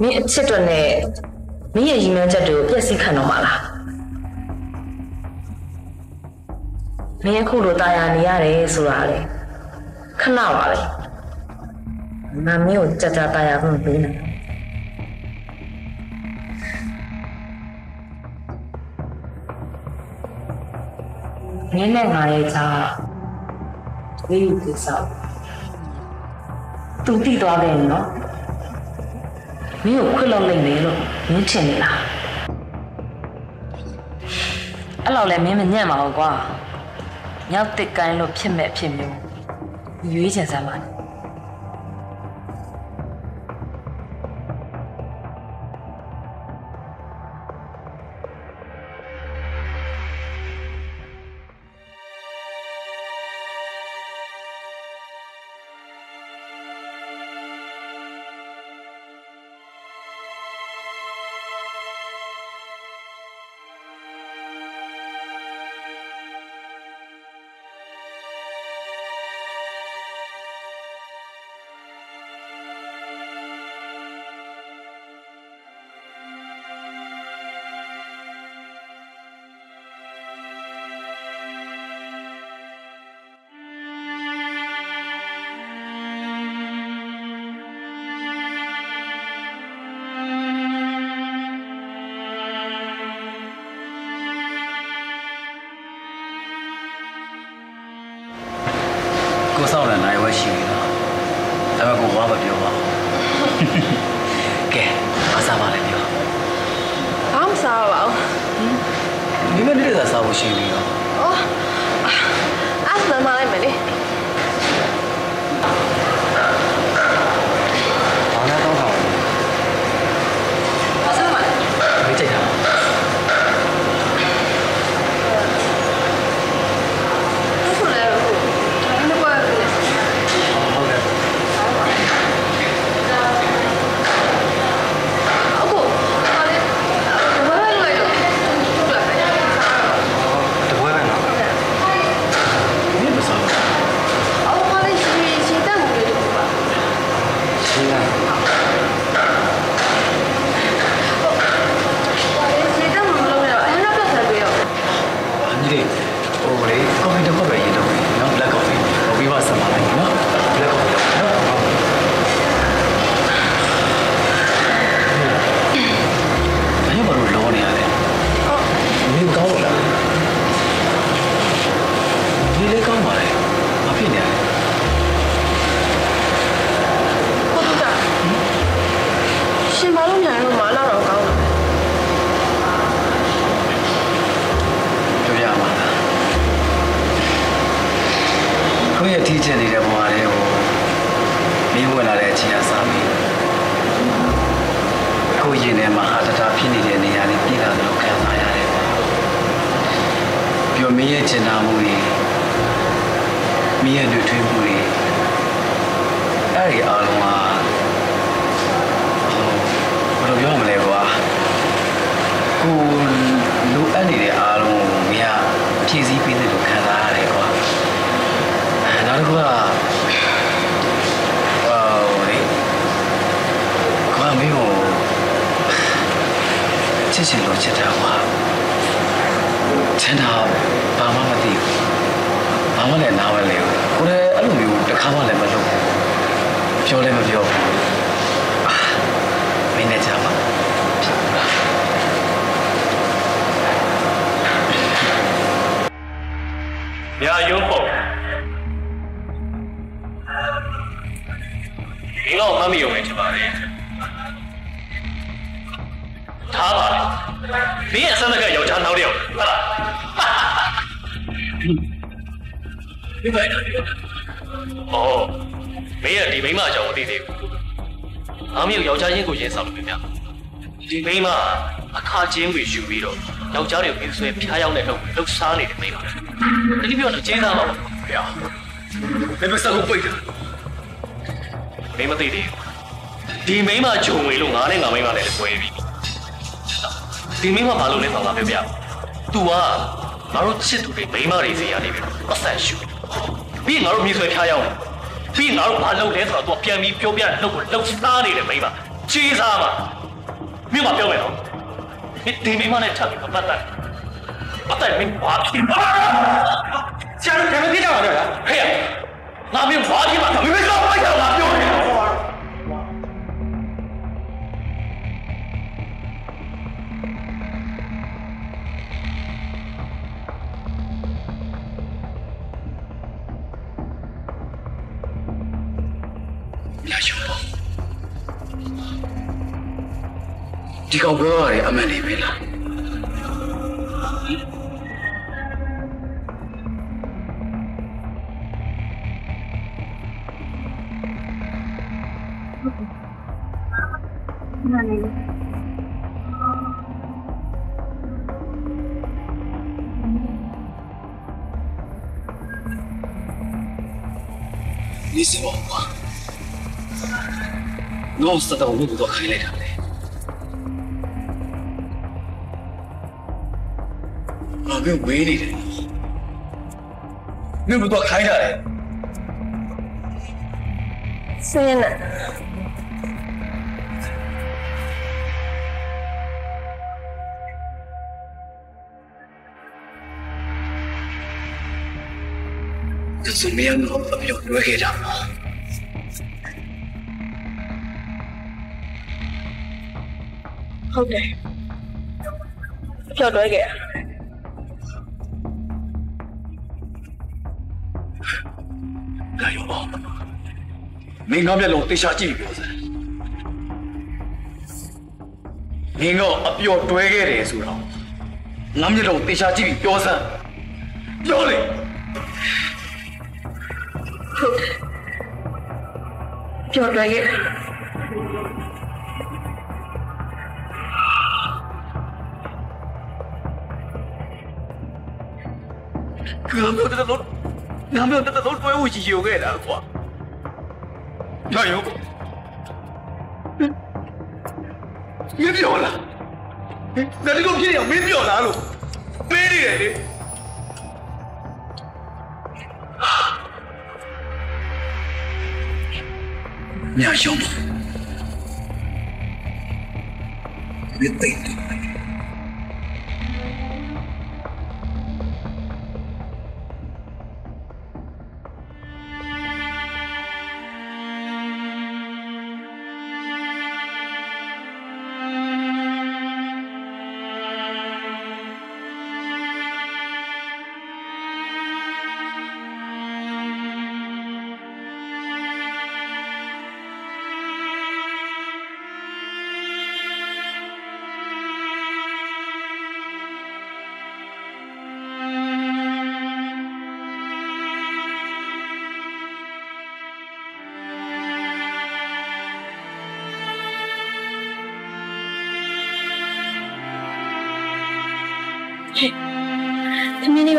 မင်းအချစ်တွေနဲ့မင်းရဲ့ရည်မှန်းချက်တွေကိုပြည့်စည်ခံတော့မှာလားမင်းအခုလိုတာယာနေရတယ်ဆိုတာလေခဏပါလေငါမင်းကိုကြကြတာရခွင့်ပေးနိုင်မင်းနဲ့ငါရဲ့ကြားဒီလိုကိစ္စသူတိသွားတယ်နော် မင်းကိုခွတ်လောက်လိုက်မယ်လို့မင်းထင်နေလားအဲ့လောက်လည်းမင်းမညံ့ပါဘူးကွာမြောက်တစ်ကိုင်းလို့ဖြစ်မဲ့ဖြစ်မျိုးရွေးချယ်စမ်းပါကို ရှိပြီလားဒါပေမဲ့ကိုဘာမှမပြောပါဘူးကဲအစားပါလေပြောဘာမှမစားပါဘူးမိမနေ့ကစားဖို့ရှိပြီတော့။အော်အဲ့ဒါမှလိုက်မယ်လေ ဘာလဲတော့ပါဘူး ။ဘာစားမလဲ မကြိုက်တာ ။ဟုတ်လဲဟုတ်။ဒါနဲ့ဘာလဲ ဟုတ်ကဲ့ ။အခုဟာလေဘာလဲလိုက်တော့ဟုတ်လား။ တပွဲပဲနော်မင်းမစားဘူး အော်ဟာလေရှင်ရှင်တတ်မှုလေးတို့ပါ ရှင်းလား ။ဟာလေရှင်တတ်မှုလုံးတော့အဲ့တော့ပတ်သက်ပြီးတော့ အညီလေးဟိုလေကော်ဖီတစ်ခွက်ပဲရေးတော့ပြီနော် black coffee ဟိုပြီးမှဆက်ပါလိုက်နော် black coffee တော့နော်ဘယ်မှာလို့လောနေရလဲမင်းကောင်းလားဒီလေးကောင်းပါလေမဖြစ်နေရလဲ ဟုတ်ကဲ့ရှင်ဘာလို့ညာတော့မလာတော့ကောင်းလဲ ပြောရမှာလားကိုယ့်ရဲ့ထီးချင်နေတဲ့ဘဝလေးကိုမင်းဝင်လာတဲ့အချိန်အစားပြီးကိုယ့်ရင်ထဲမှာဟာတတာ ဖြစ်နေတဲ့နေရာလေးပြည်လာလို့ခံစားရတယ်ပြောမင်းရဲ့ချင်တာမှုတွေမင်းရဲ့တွေ့ထွေးမှုတွေအဲ့ဒီအားလုံးကဟိုဘယ်လိုပြောမလဲကွာကိုလိုအပ်နေတဲ့အားလုံးကိုမင်းကဖြည့်ဆည်းပေးတယ်လို့ခံစားရတယ်ကွာအဲနောက်တစ်ခုကဟိုလေကွာမင်းကို ချစ်ချင်လို့ချစ်တာကွာချင်တာဘာမှမသိဘူးဘာမှလည်းနားမလဲဘူးကိုလည်းအဲ့လိုမျိုးတစ်ခါမှလည်းမလုပ်ဘူးပြောလည်းမပြောဘူးအာမင်းနဲ့ကြာပါညာရုံးပေါ့ဒီတော့မမီရုံ ဒီဘက်အော်မင်းရဲ့ဒီမိမအကြောင်းမသိသေးဘူးအမေယောက်ျားချင်းကိုရင်းဆောင်လို့ပြဒီမိမအခါချင်းကိုယူပြီးတော့ယောက်ျားတွေကိုပြဆွဲဖျားရောက်တဲ့လုပ်လှုပ်ရှားနေတဲ့မိမတတိပြောတော့ကျင်းသားပါဗျာဘယ်မစကုပိတ်တယ်မင်းမသိသေးဘူးဒီမိမဂျုံဝေလို့ငါနဲ့ငါမိမလည်းဆွဲပြီဒီမိမဘာလို့လဲဆိုတော့ငါပြောပြ तू ကငါတို့ချစ်သူတွေမိမတွေစီရနေပြီပတ်စံရှူ ပြီးငါတို့မြေဆွဲဖျားရောက်တယ်ပြီးငါတို့ဘာလုပ်လဲဆိုတော့ तू ပြန်ပြီးပြောပြတဲ့လုပ်ကိုလှုပ်ရှားနေတယ်မိမကြီးစားမှာမြို့မှာပြောမယ်နော်ဒီမိမနဲ့ထပ်ပြီးပတ်သက်ပတ်သက်မင်းဘာဖြစ်ပါဆရာတို့ကမသိကြပါတော့လားဟဲ့ငါမင်းဘာဖြစ်မှာမင်းမစောက်လိုက်တော့ငါပြောနေတ kauberari amani bila. Thank you. 偽物はノースタだを見ることは限られたんで ပြုတ်ဝေးနေတယ်နင့်ဘတော့ခိုင်းတာလေဆင်းနေစမီးအောင်အပြောင်းလွှဲခဲ့တာပါဟုတ်တယ်ပြောင်းလွှဲခဲ့တာ 加油吧！မင်းကမျက်လုံးတေချာကြည့်ပြောစမ်းမင်းကအပျော်တွဲခဲ့တယ်ဆိုတော့ငါမျက်လုံးတေချာကြည့်ပြီးပြောစမ်းပြောလေ ဖြောက်တွဲခဲ့ရ ငါမျိုးတစ်လုံး ငါမျိုးတက်တော့တွဲဖို့ရည်ရွယ်ခဲ့တာကွာညရောမင်းပြောလားဒါတကုတ်ဖြစ်ရမင်းပြောလားလို့ပေးနေတယ်လေညရောမင်းသိတယ်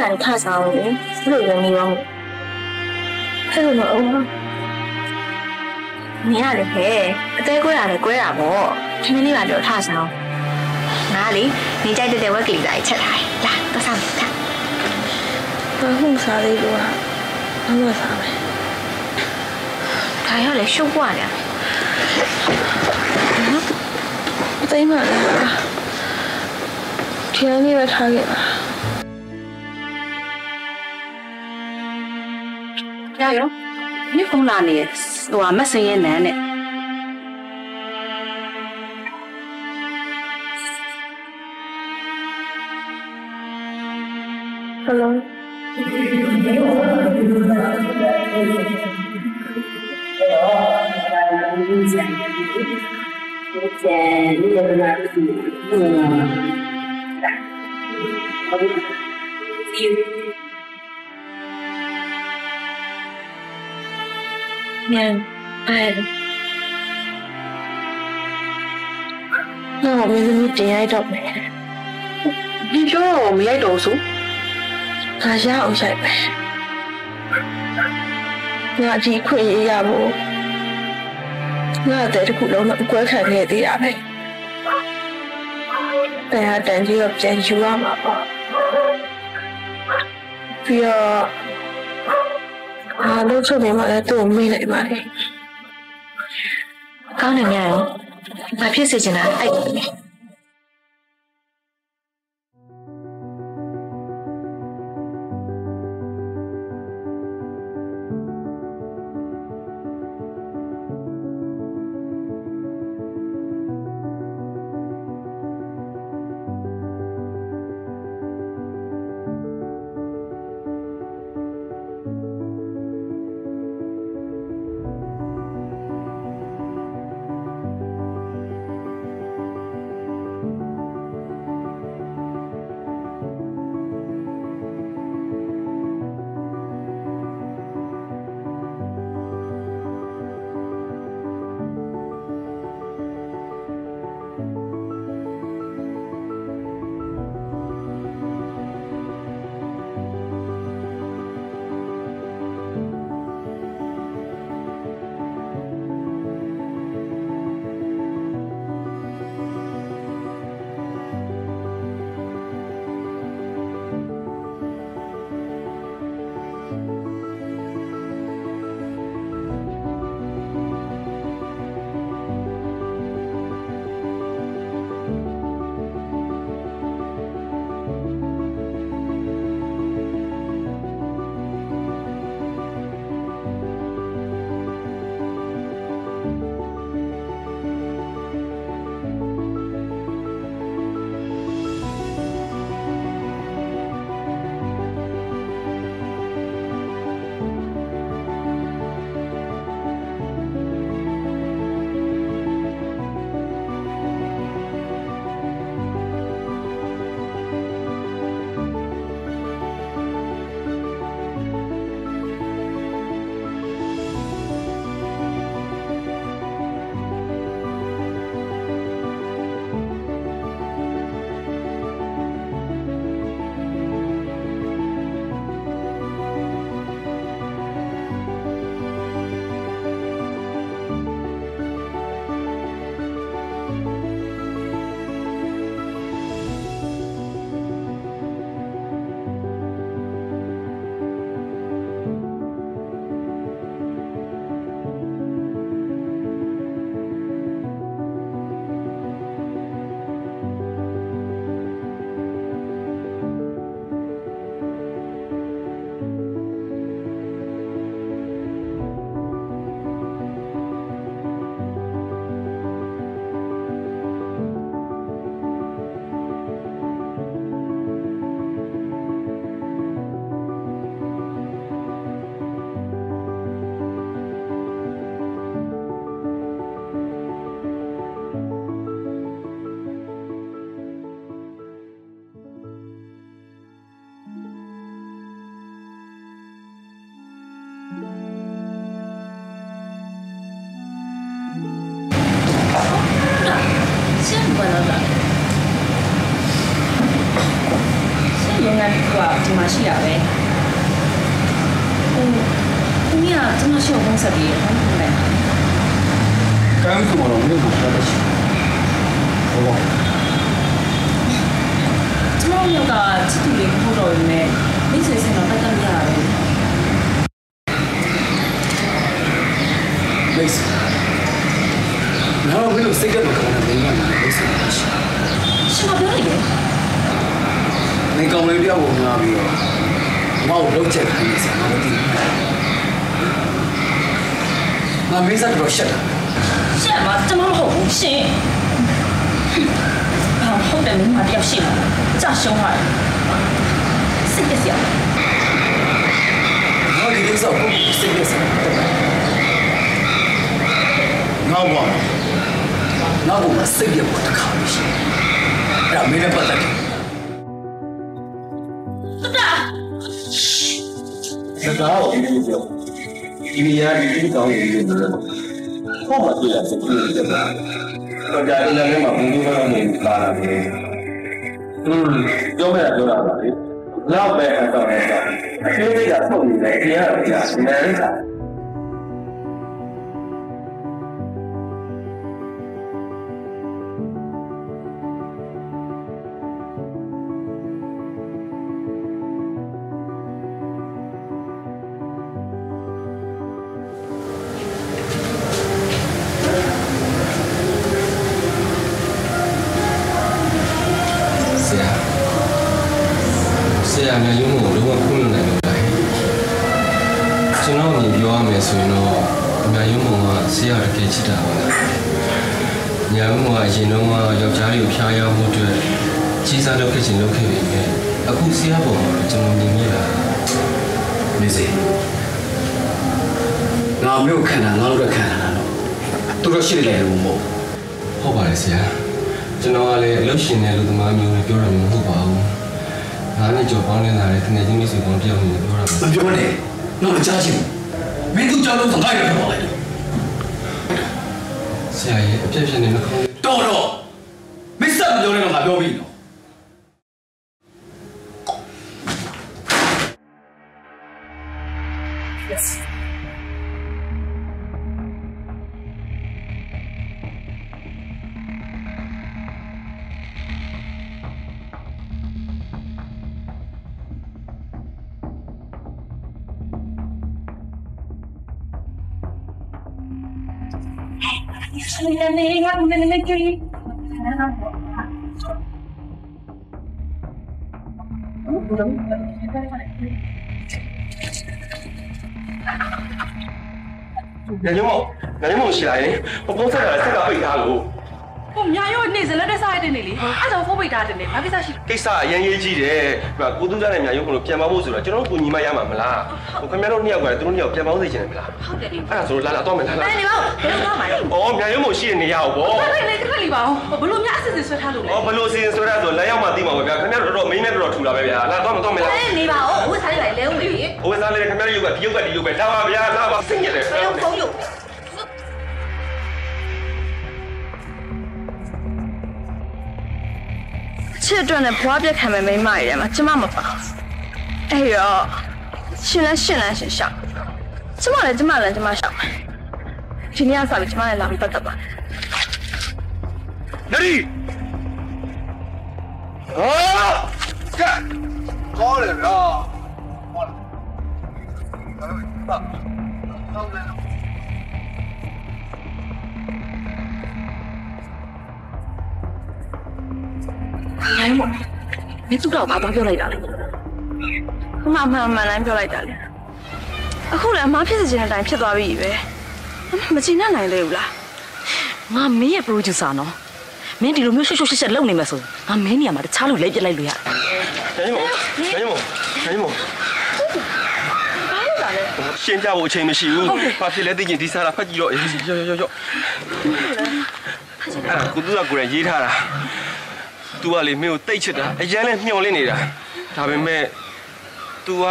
သမီးလေးပါလေခစားအောင်လေဘယ်လိုဝင်နေရောအဲ့လိုမအောင်ဘူးနင်ရလေဟဲ့အသေးကွဲရတယ်ကွဲတာပေါ့သမီးလေးပါတော့ထစားအောင်ငါလေနေကြိုက်တဲ့တဲ့ဝက်ကလေးသားချက်ထားတယ်လာတော့စားမယ်လာဘာမှမစားသေးဘူးကဘာမှစားမယ်ဒါရောလေရှုပ်ပွားနေတယ်အသိမှလည်းဒီနေ့လေးပဲထားခဲ့ပါ ရရောဒီဖုန်းလာနေဟိုမဆင်းရဲ့နန်းနဲ့ ငါရအောင်ရိုက်ပဲငါဒီခွင့်ရရဖို့ငါတဲ့တခုလုံးတော့အကွဲခံခဲ့သေးတာပဲတရားတန်ကြီးတော့ပြန်ယူရမှာပေါ့ပြီးတော့အားလုံးချုပ်နေမှလည်းသူ့ကိုမေးလိုက်ပါလေကောင်းတယ်မြန်ရောငါဖြစ်စေချင်တာအဲ့ဒါ ဒီမှာရှိရပဲဟိုကိုကြီးကကျွန်တော်ရှေ့ကိုဖုန်းဆက်ပြီးဖုန်းထုတ်လိုက် ကမ်းဆိုတော့မင်းတို့ပြောတယ်ရှိဟုတ်ပါ ကျွန်တော်ရောက်ကချစ်သူလေးမဟုတ်တော့ဘူးနဲ့မိတ်ဆွေစင်တော့တက်တက်မရဘူး မိတ်ဆွေနောက်မင်းတို့စိတ်ကမကောင်းတဲ့မင်းကလည်းမိတ်ဆွေရှိ ရှင်မပြောလိုက်လေ နေကောင်လေးပြောက်ကိုငါပြီးတော့ငါ့ကိုလုံးချက်ခိုင်းနေစမ်းမသိဘူးငါမေးစားတော့ရှက်တာ ရှက်မှာကျွန်တော်မဟုတ်ဘူးရှင် ဘာဟုတ်တယ်မင်းမတယောက်ရှိမှာကြာရှုံးသွားတယ်စိတ်ပြက်စရာငါဒီကိစ္စကိုစိတ်နဲ့ဆက်ငါဘာငါ့ကိုမစိတ်ပြတ်ပေါ်တစ်ခါလို့ရှိအဲ့ဒါမင်းနဲ့ပတ်သက်တယ်စကားကိုဒီလိုပြောဒီနေရာဒီဒီကောင်းကြီးတွေလို့ဟောမတွေ့ရစကူတွေတာတော့ကြာတယ်လည်းမဘူးဘူးတော့နေလာတာပဲ อืมပြောမဲ့ပြောတာပါလေလောက်ပဲအတော့လည်းတော့အသေးစိတ်ကထုတ်နေတယ်တရားတော်ကြာနေတယ်က နေစေငါမျိုးခံတာငါတို့လည်းခံတာတော့သူတို့ရှိတယ်လို့မဟုတ်ဟုတ်ပါတယ်ဆရာကျွန်တော်ကလည်းအလုပ်ရှင်တဲ့လူသမားမျိုးနဲ့ပြောတာမျိုးမဟုတ်ပါဘူးငါးနှစ်ကျော်ပေါင်းနေတာလေတကယ်ချင်းမိတ်ဆွေပေါင်းတယောက်နေပြောတာမပြောနဲ့ငါမကြားချင်ဘူးမင်းတို့ကြောက်လို့ငါရတော့လိုက်တယ်ဆရာရဲ့အပြည့်ဖြစ်နေနှခေါင်းတော်တော့ ညညမောညညမောရှိလာရင်ဘုံဆက်တာဆက်ကပိတ်ထားလို့ ဟိုညာရောနေစလက်တက်စားရတဲ့နေလေအဲ့ဒါဖုန်းပိတ်ထားတယ်နေဘာကိစ္စရှိလဲကိစ္စအရင်ရေးကြီးတယ်ဟိုကိုသူကြတဲ့ညရုံးကလို့ပြန်မဖို့ဆိုတော့ကျွန်တော်တို့ကိုညီမရမှာမလားဟိုခင်ဗျားတို့နှစ်ယောက်ကလည်းသူတို့နှစ်ယောက်ပြန်ပေါင်းစေချင်တယ်မလားဟုတ်တယ်ဒီအဲ့ဒါဆိုလာလာတော့မယ်လာလာအဲ့နေပါဘယ်လိုသွားမှာလဲအော်ညရုံးမို့ရှိတဲ့နေရာကိုပေါ့ဘာလဲနေခက်လီပါအောင်ဘလို့များအစစ်စစ်ဆွဲထားလို့လဲအော်ဘလို့စီရင်ဆိုရဆိုလမ်းရောက်မှသိမှာပဲဗျာခင်ဗျားတို့တော်တော်မင်းနဲ့တော်တော်ထူလာပဲဗျာလာတော့မတော့မယ်လားအဲ့နေပါအောင်ဝတ်စားလိုက်လဲဦးလေဟိုစားလေခင်ဗျားတို့ရုပ်ကဒီရုပ်ကဒီရုပ်ပဲလာပါဗျာလာပါစိတ်ရတယ်ဘယ်လိုဖုန်းလို့ ချစ်အတွက်နဲ့ဘွားပြက်ခံမဲ့မိန်းမတွေထဲမှာကျမမပါဘူးအဲ့တော့ရှင်လဲရှင်လဲရှင်ရှောက်ကျမလည်းကျမလည်းကျမရှောက်မယ်ဒီနေ့ကစပြီးကျမလည်းလာပြီးပတ်သက်ပါနရီဟာကဲကောင်းတယ်ဗျာဟုတ်လားဟုတ်တယ် နိုင်မို့မင်းသူ့တော့ဘာပြောလိုက်တာလဲအမှန်မှန်မှန်တိုင်းပြောလိုက်တာလေအခုလည်းအမားဖြစ်စေချင်တဲ့အတိုင်းဖြစ်သွားပြီပဲအမမချင်နိုင်သေးဘူးလားငါမင်းရဲ့ producer နော်မင်းဒီလိုမျိုးရှုပ်ရှုပ်ရှက်ရှက်လုပ်နေမယ်ဆိုငါမင်းနေရာမှာတခြားလူလိုက်ပြစ်လိုက်လို့ရတယ်ညညမောညညမောဘာလို့လာလဲရှင်းကြဖို့အချိန်မရှိဘူးဘာဖြစ်လဲသိရင်ဒီစားတာဖတ်ကြည့်တော့ရောရောရောရောအဲ့ဒါကိုသူကကိုယ်တိုင်ရေးထားတာ သူကလေမင်းကိုတိတ်ချစ်တာအရန်လည်းမျှော်လင့်နေတာဒါပေမဲ့ तू က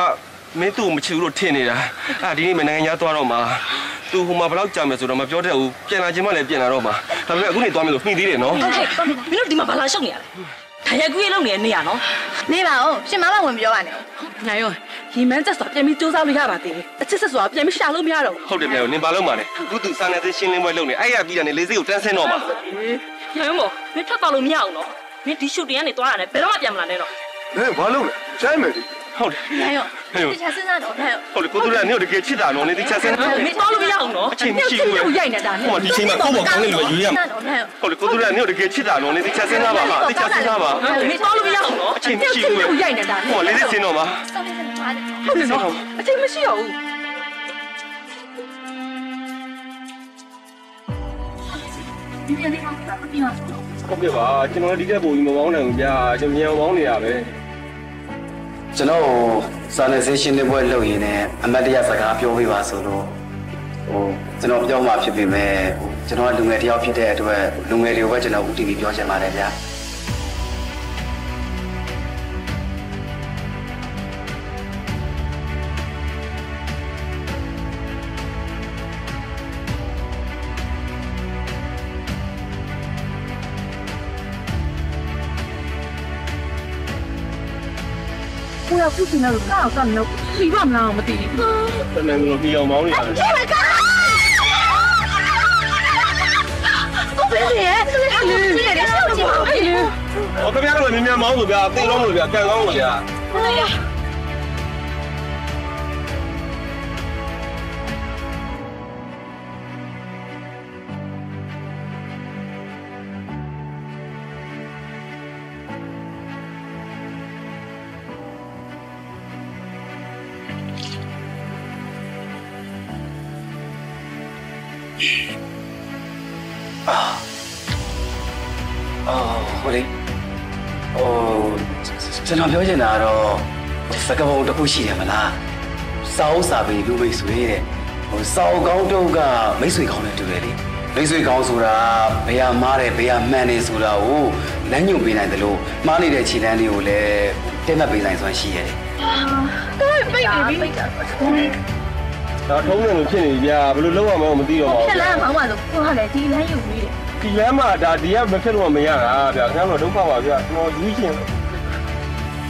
မင်းသူ့ကိုမချစ်ဘူးလို့ထင်နေတာအဲ့ဒီနေ့မနိုင်ငံသားသွားတော့မှာ तू ဟိုမှာဘယ်လောက်ကြာမယ်ဆိုတော့မပြောတတ်ဘူးပြန်လာချင်းမှလည်းပြန်လာတော့မှာဒါပေမဲ့အခုနေသွားမယ်လို့မှီသေးတယ်နော်ဟုတ်ကဲ့မင်းတို့ဒီမှာဘာလာရှုပ်နေရလဲခရကူရလုံးနေနေရနော်နေပါဦးရှင်မမဝင်ပြောပါနဲ့ညာရောရီမန်းချက်ဆိုတာပြန်ပြီးစူးစမ်းလို့ရပါသေးတယ်အချစ်ဆက်ဆိုတာပြန်ပြီးရှာလို့မရတော့ဟုတ်တယ်ပြန်ရောနင်ပါလုံးပါနဲ့အခုသူစာနယ်သင်းရှင်းလင်းပွဲလုပ်နေအဲ့ရပြီးတာနဲ့လေးစိတ်ကိုတန်းဆင်းတော့မှာညာရောမင်းထပ်ပါလို့မရအောင်နော် မင်းဒီရှူတင်ကနေသွားရတယ်ဘယ်တော့မှပြန်မလာနဲ့တော့ဟဲ့ဘာလုပ်လဲရှိုင်းမယ်ဒီဟုတ်တယ်နေရောဟဲ့တခြားစဉ်းစားတော့နေရောဟုတ်တယ်ကိုသူရနေကိုတကယ်ချစ်တာနော်နေဒီချက်ဆင်းမင်းသွားလို့မရအောင်နော်အချိန်မရှိဘူးပဲရိုက်နေတာဟိုမှာဒီချိန်မှာကိုယ့်ဘောကောင်းနေလို့ရွေးရမှာတော့နေရောဟုတ်တယ်ကိုသူရနေကိုတကယ်ချစ်တာနော်နေဒီချက်ဆင်းသားပါဟာဒီချက်ဆင်းသားပါမင်းသွားလို့မရအောင်နော်အချိန်မရှိဘူးပဲရိုက်နေတာဟိုမှာလေးစိတ်ဆင်းတော့မှာစောင့်နေစမ်းပါလေဟုတ်တယ်နော်အချိန်မရှိတော့ဘူးဒီနေ့လေးမှမပြော ဟုတ်ကဲ့ပါကျွန်တော်ဒီကပုံကြီးမပေါင်းနိုင်ဘူးဗျာကျွန်တော်မြန်ပေါင်းနေရပဲကျွန်တော်စာနယ်ဇင်းရှင်းလင်းပွဲလုပ်ရင်းနဲ့အမတ်တရစကားပြောပေးပါဆိုလို့ဟိုကျွန်တော်ပြောမှဖြစ်ပေမဲ့ဟိုကျွန်တော်ကလူငယ်တစ်ယောက်ဖြစ်တဲ့အတွက်လူငယ်တွေကိုပဲကျွန်တော်ဦးတည်ပြီးပြောချင်ပါတယ်ဗျာ ကိုရခုချင်တယ်လို့ကောက်ကောက်လို့ပြီးပါမလားမသိဘူးတမန်တော်ဒီအောင်ပေါင်းနေရတယ်ကိုပဲလေအဲ့ဒါလေးလေးလေးဆောက်ကြည့်ပါဦးလေဟောခင်ဗျားတို့လည်းမြန်မြန်မောင်းလို့ဗျာသိတော့မလို့ဗျာကန်ကောင်းလို့ဗျာဟုတ်ရ အော်ဟိုလေဟိုကျွန်တော်ပြောချင်တာကတော့စကားပုံတစ်ခုရှိတယ်မလားစာအုပ်စာပေလူမိတ်ဆွေတဲ့ဟိုစာအုပ်ကောင်းတုတ်ကမိတ်ဆွေကောင်းနဲ့တူတယ်လေမိတ်ဆွေကောင်းဆိုတာဘယ်ဟာမားတယ်ဘယ်ဟာမှန်တယ်ဆိုတာကိုလမ်းညွှန်ပေးနိုင်တယ်လို့မှားနေတဲ့ခြေတန်းတွေကိုလည်းတက်မှတ်ပေးနိုင်စွမ်းရှိရတယ်တော့ပိတ်နေပြီဒါထုံးတယ်လို့ဖြစ်နေပြီဗျာဘယ်လိုလုပ်ရမလဲမသိတော့ပါဖြဘူးက်လန်းမောင်းပါလို့ကိုကလည်းဒီလမ်းယူပြီးတယ် ဒီလမ်းမှာဒါဒီကမဖြစ်လို့မရတာဗျာခင်ဗျားတို့ဒုက္ခပါဗျာကျွန်တော်ယူရှင်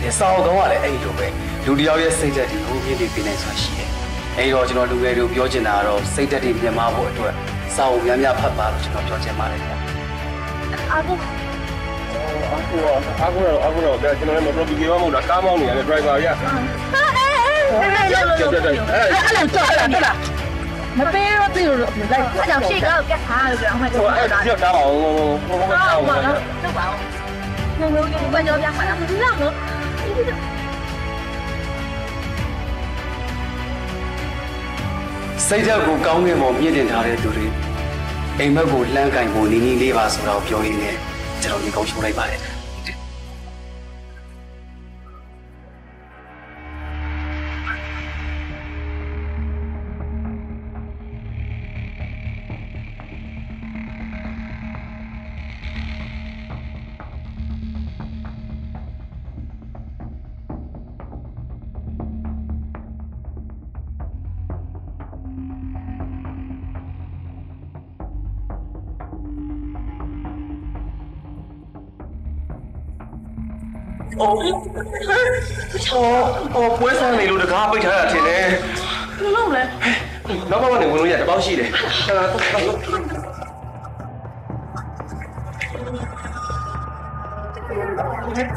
ဒီစာအုပ်ကောင်းကလည်းအဲ့ဒီလိုပဲလူတစ်ယောက်ရဲ့စိတ်ဓာတ်တွေကိုမြင့်ပြီးပေးနိုင်စွမ်းရှိတယ်အဲ့တော့ကျွန်တော်လူငယ်တွေကိုပြောချင်တာကတော့စိတ်ဓာတ်တွေမြင့်မားဖို့အတွက်စာအုပ်များများဖတ်ပါလို့ကျွန်တော်ပြောချင်ပါတယ်ဗျာအာကိုအခုတော့အခုတော့အခုတော့ဗျာကျွန်တော်လည်းမတော်ပြီးကြမဟုတ်တာကားမောင်းနေရတယ် driver ဗျာဟာအေးအေးလောလောလောအဲ့ဒါတော့အဲ့ဒါတော့ မပေးတော့ပြေလို့လိုက်အဲ့ကြောင့်ရှေ့ကောက်ကက်ထားလို့ပြောအောင်မှဟိုအဲ့ဒါကြောက်တာပါဦးဟိုဟိုဟိုဟိုဟုတ်ဟိုပါတော့ဟုတ်ပါဘူးငုံငုံဘာကြောပြမှာလားဒီလောက်နော်စိတ်ဓာတ်ကိုကောင်းကင်ပေါ်မြင့်တင်ထားတဲ့သူတွေအိမ်မက်ကိုလှမ်းကင်ဖို့နီးနီးလေးပါဆိုတော့ပြောရင်းနဲ့ကျွန်တော်ဒီကော င်းချိုးလိုက်ပါတယ်အော်အော်ပွဲစားနေလို့တကားပိတ်ထားတာထင်တယ်ဘယ်လိုလဲနောက်ဘက်ကနေဝင်လို့ရတပေါင်းရှိတယ်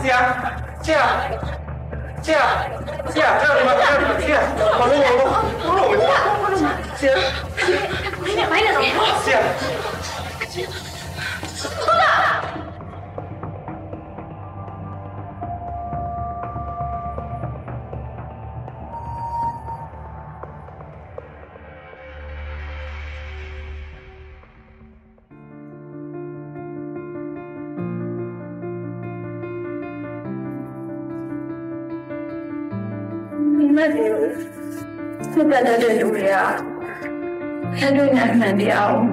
ဆရာဆရာဆရာဆရာဆရာမဆရာဆရာဘာလို့လဲဘာလို့လဲဆရာမင်းနဲ့မိုင်းနေတော့ဆရာဒီ စစ်တပ်တဲ့လူတွေကခက်တွေ့နိုင်မှန်တရားကို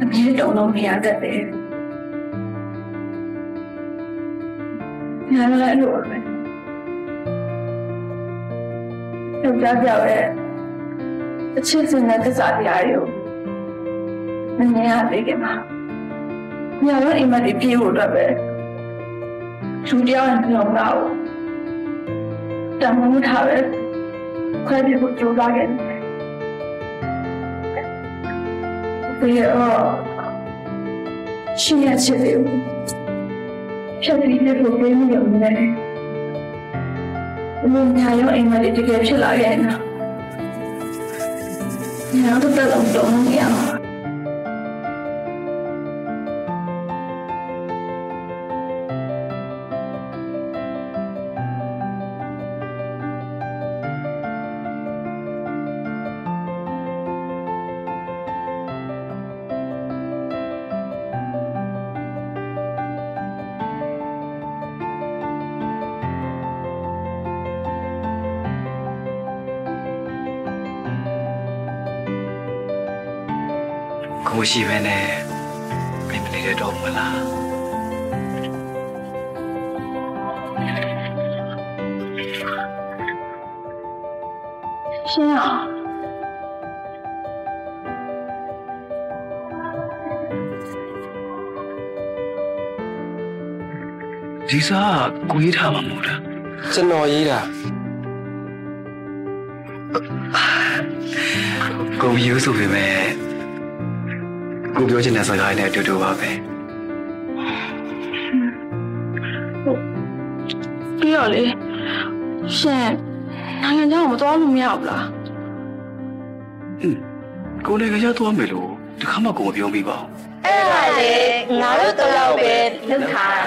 အမြဲတုံလုံးမရတတ်တယ်။ညာလည်းလို့ပဲ။ယောက်ျားပြောက်ရဲ့အချစ်စင်တဲ့သစ္စာတရားတွေကိုမမြင်ရသေးခင်မှာညာတော့အိမ်မက်တွေပြေးဖို့အတွက်ပဲလူတယောက်နဲ့ပြောင်းတာကိုတမမှုထားပဲ ခွဲပြဖို့ကြိုးစားခဲ့တယ်ပြီးတော့ရှင်ရဲ့ချစ်လေးကိုဖြတ်ပြီးပြဖို့ပေးမှုရုံနဲ့ဘယ်ညာရောအိမ်မက်တွေတကယ်ဖြစ်လာခဲ့နေတာညာတော့တက်တော့တော့မရအော ရှိပဲနဲ့မင်းမနေရတော့မလားရှင်ရဒီစားကကိုရေးထားမှာမဟုတ်လားကျွန်တော်ရေးတာကိုမယူဆိုပေမဲ့ ကိုပြောချင်တဲ့စကားနဲ့အတူတူပါပဲပြီးတော့လေရှင်နိုင်ငံခြားကိုမသွားလို့မရဘူးလားကိုလည်းကြောက်သွားမယ်လို့ဒီခါမှကိုမပြောမိပါဘူးအဲ့ဒါလေငါတို့တော့ပဲလုပ်ထားတာ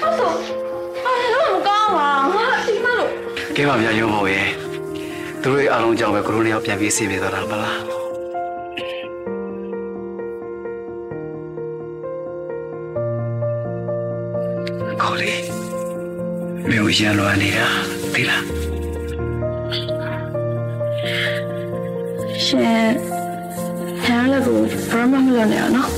ဟုတ်ဆိုအဲ့တော့မကောင်းပါငါအတိမလို့ကဲပါဗျာရုံးဖို့ရဲ့သူတို့ရဲ့အားလုံးကြောင့်ပဲကိုရိုနာရောက်ပြန်ပြီးစီးပြေသွားတာမလား ရန်လွမ်းနေတာသိလားရှင်ဟန်လည်းကိုဘရမမလို့နေရနော်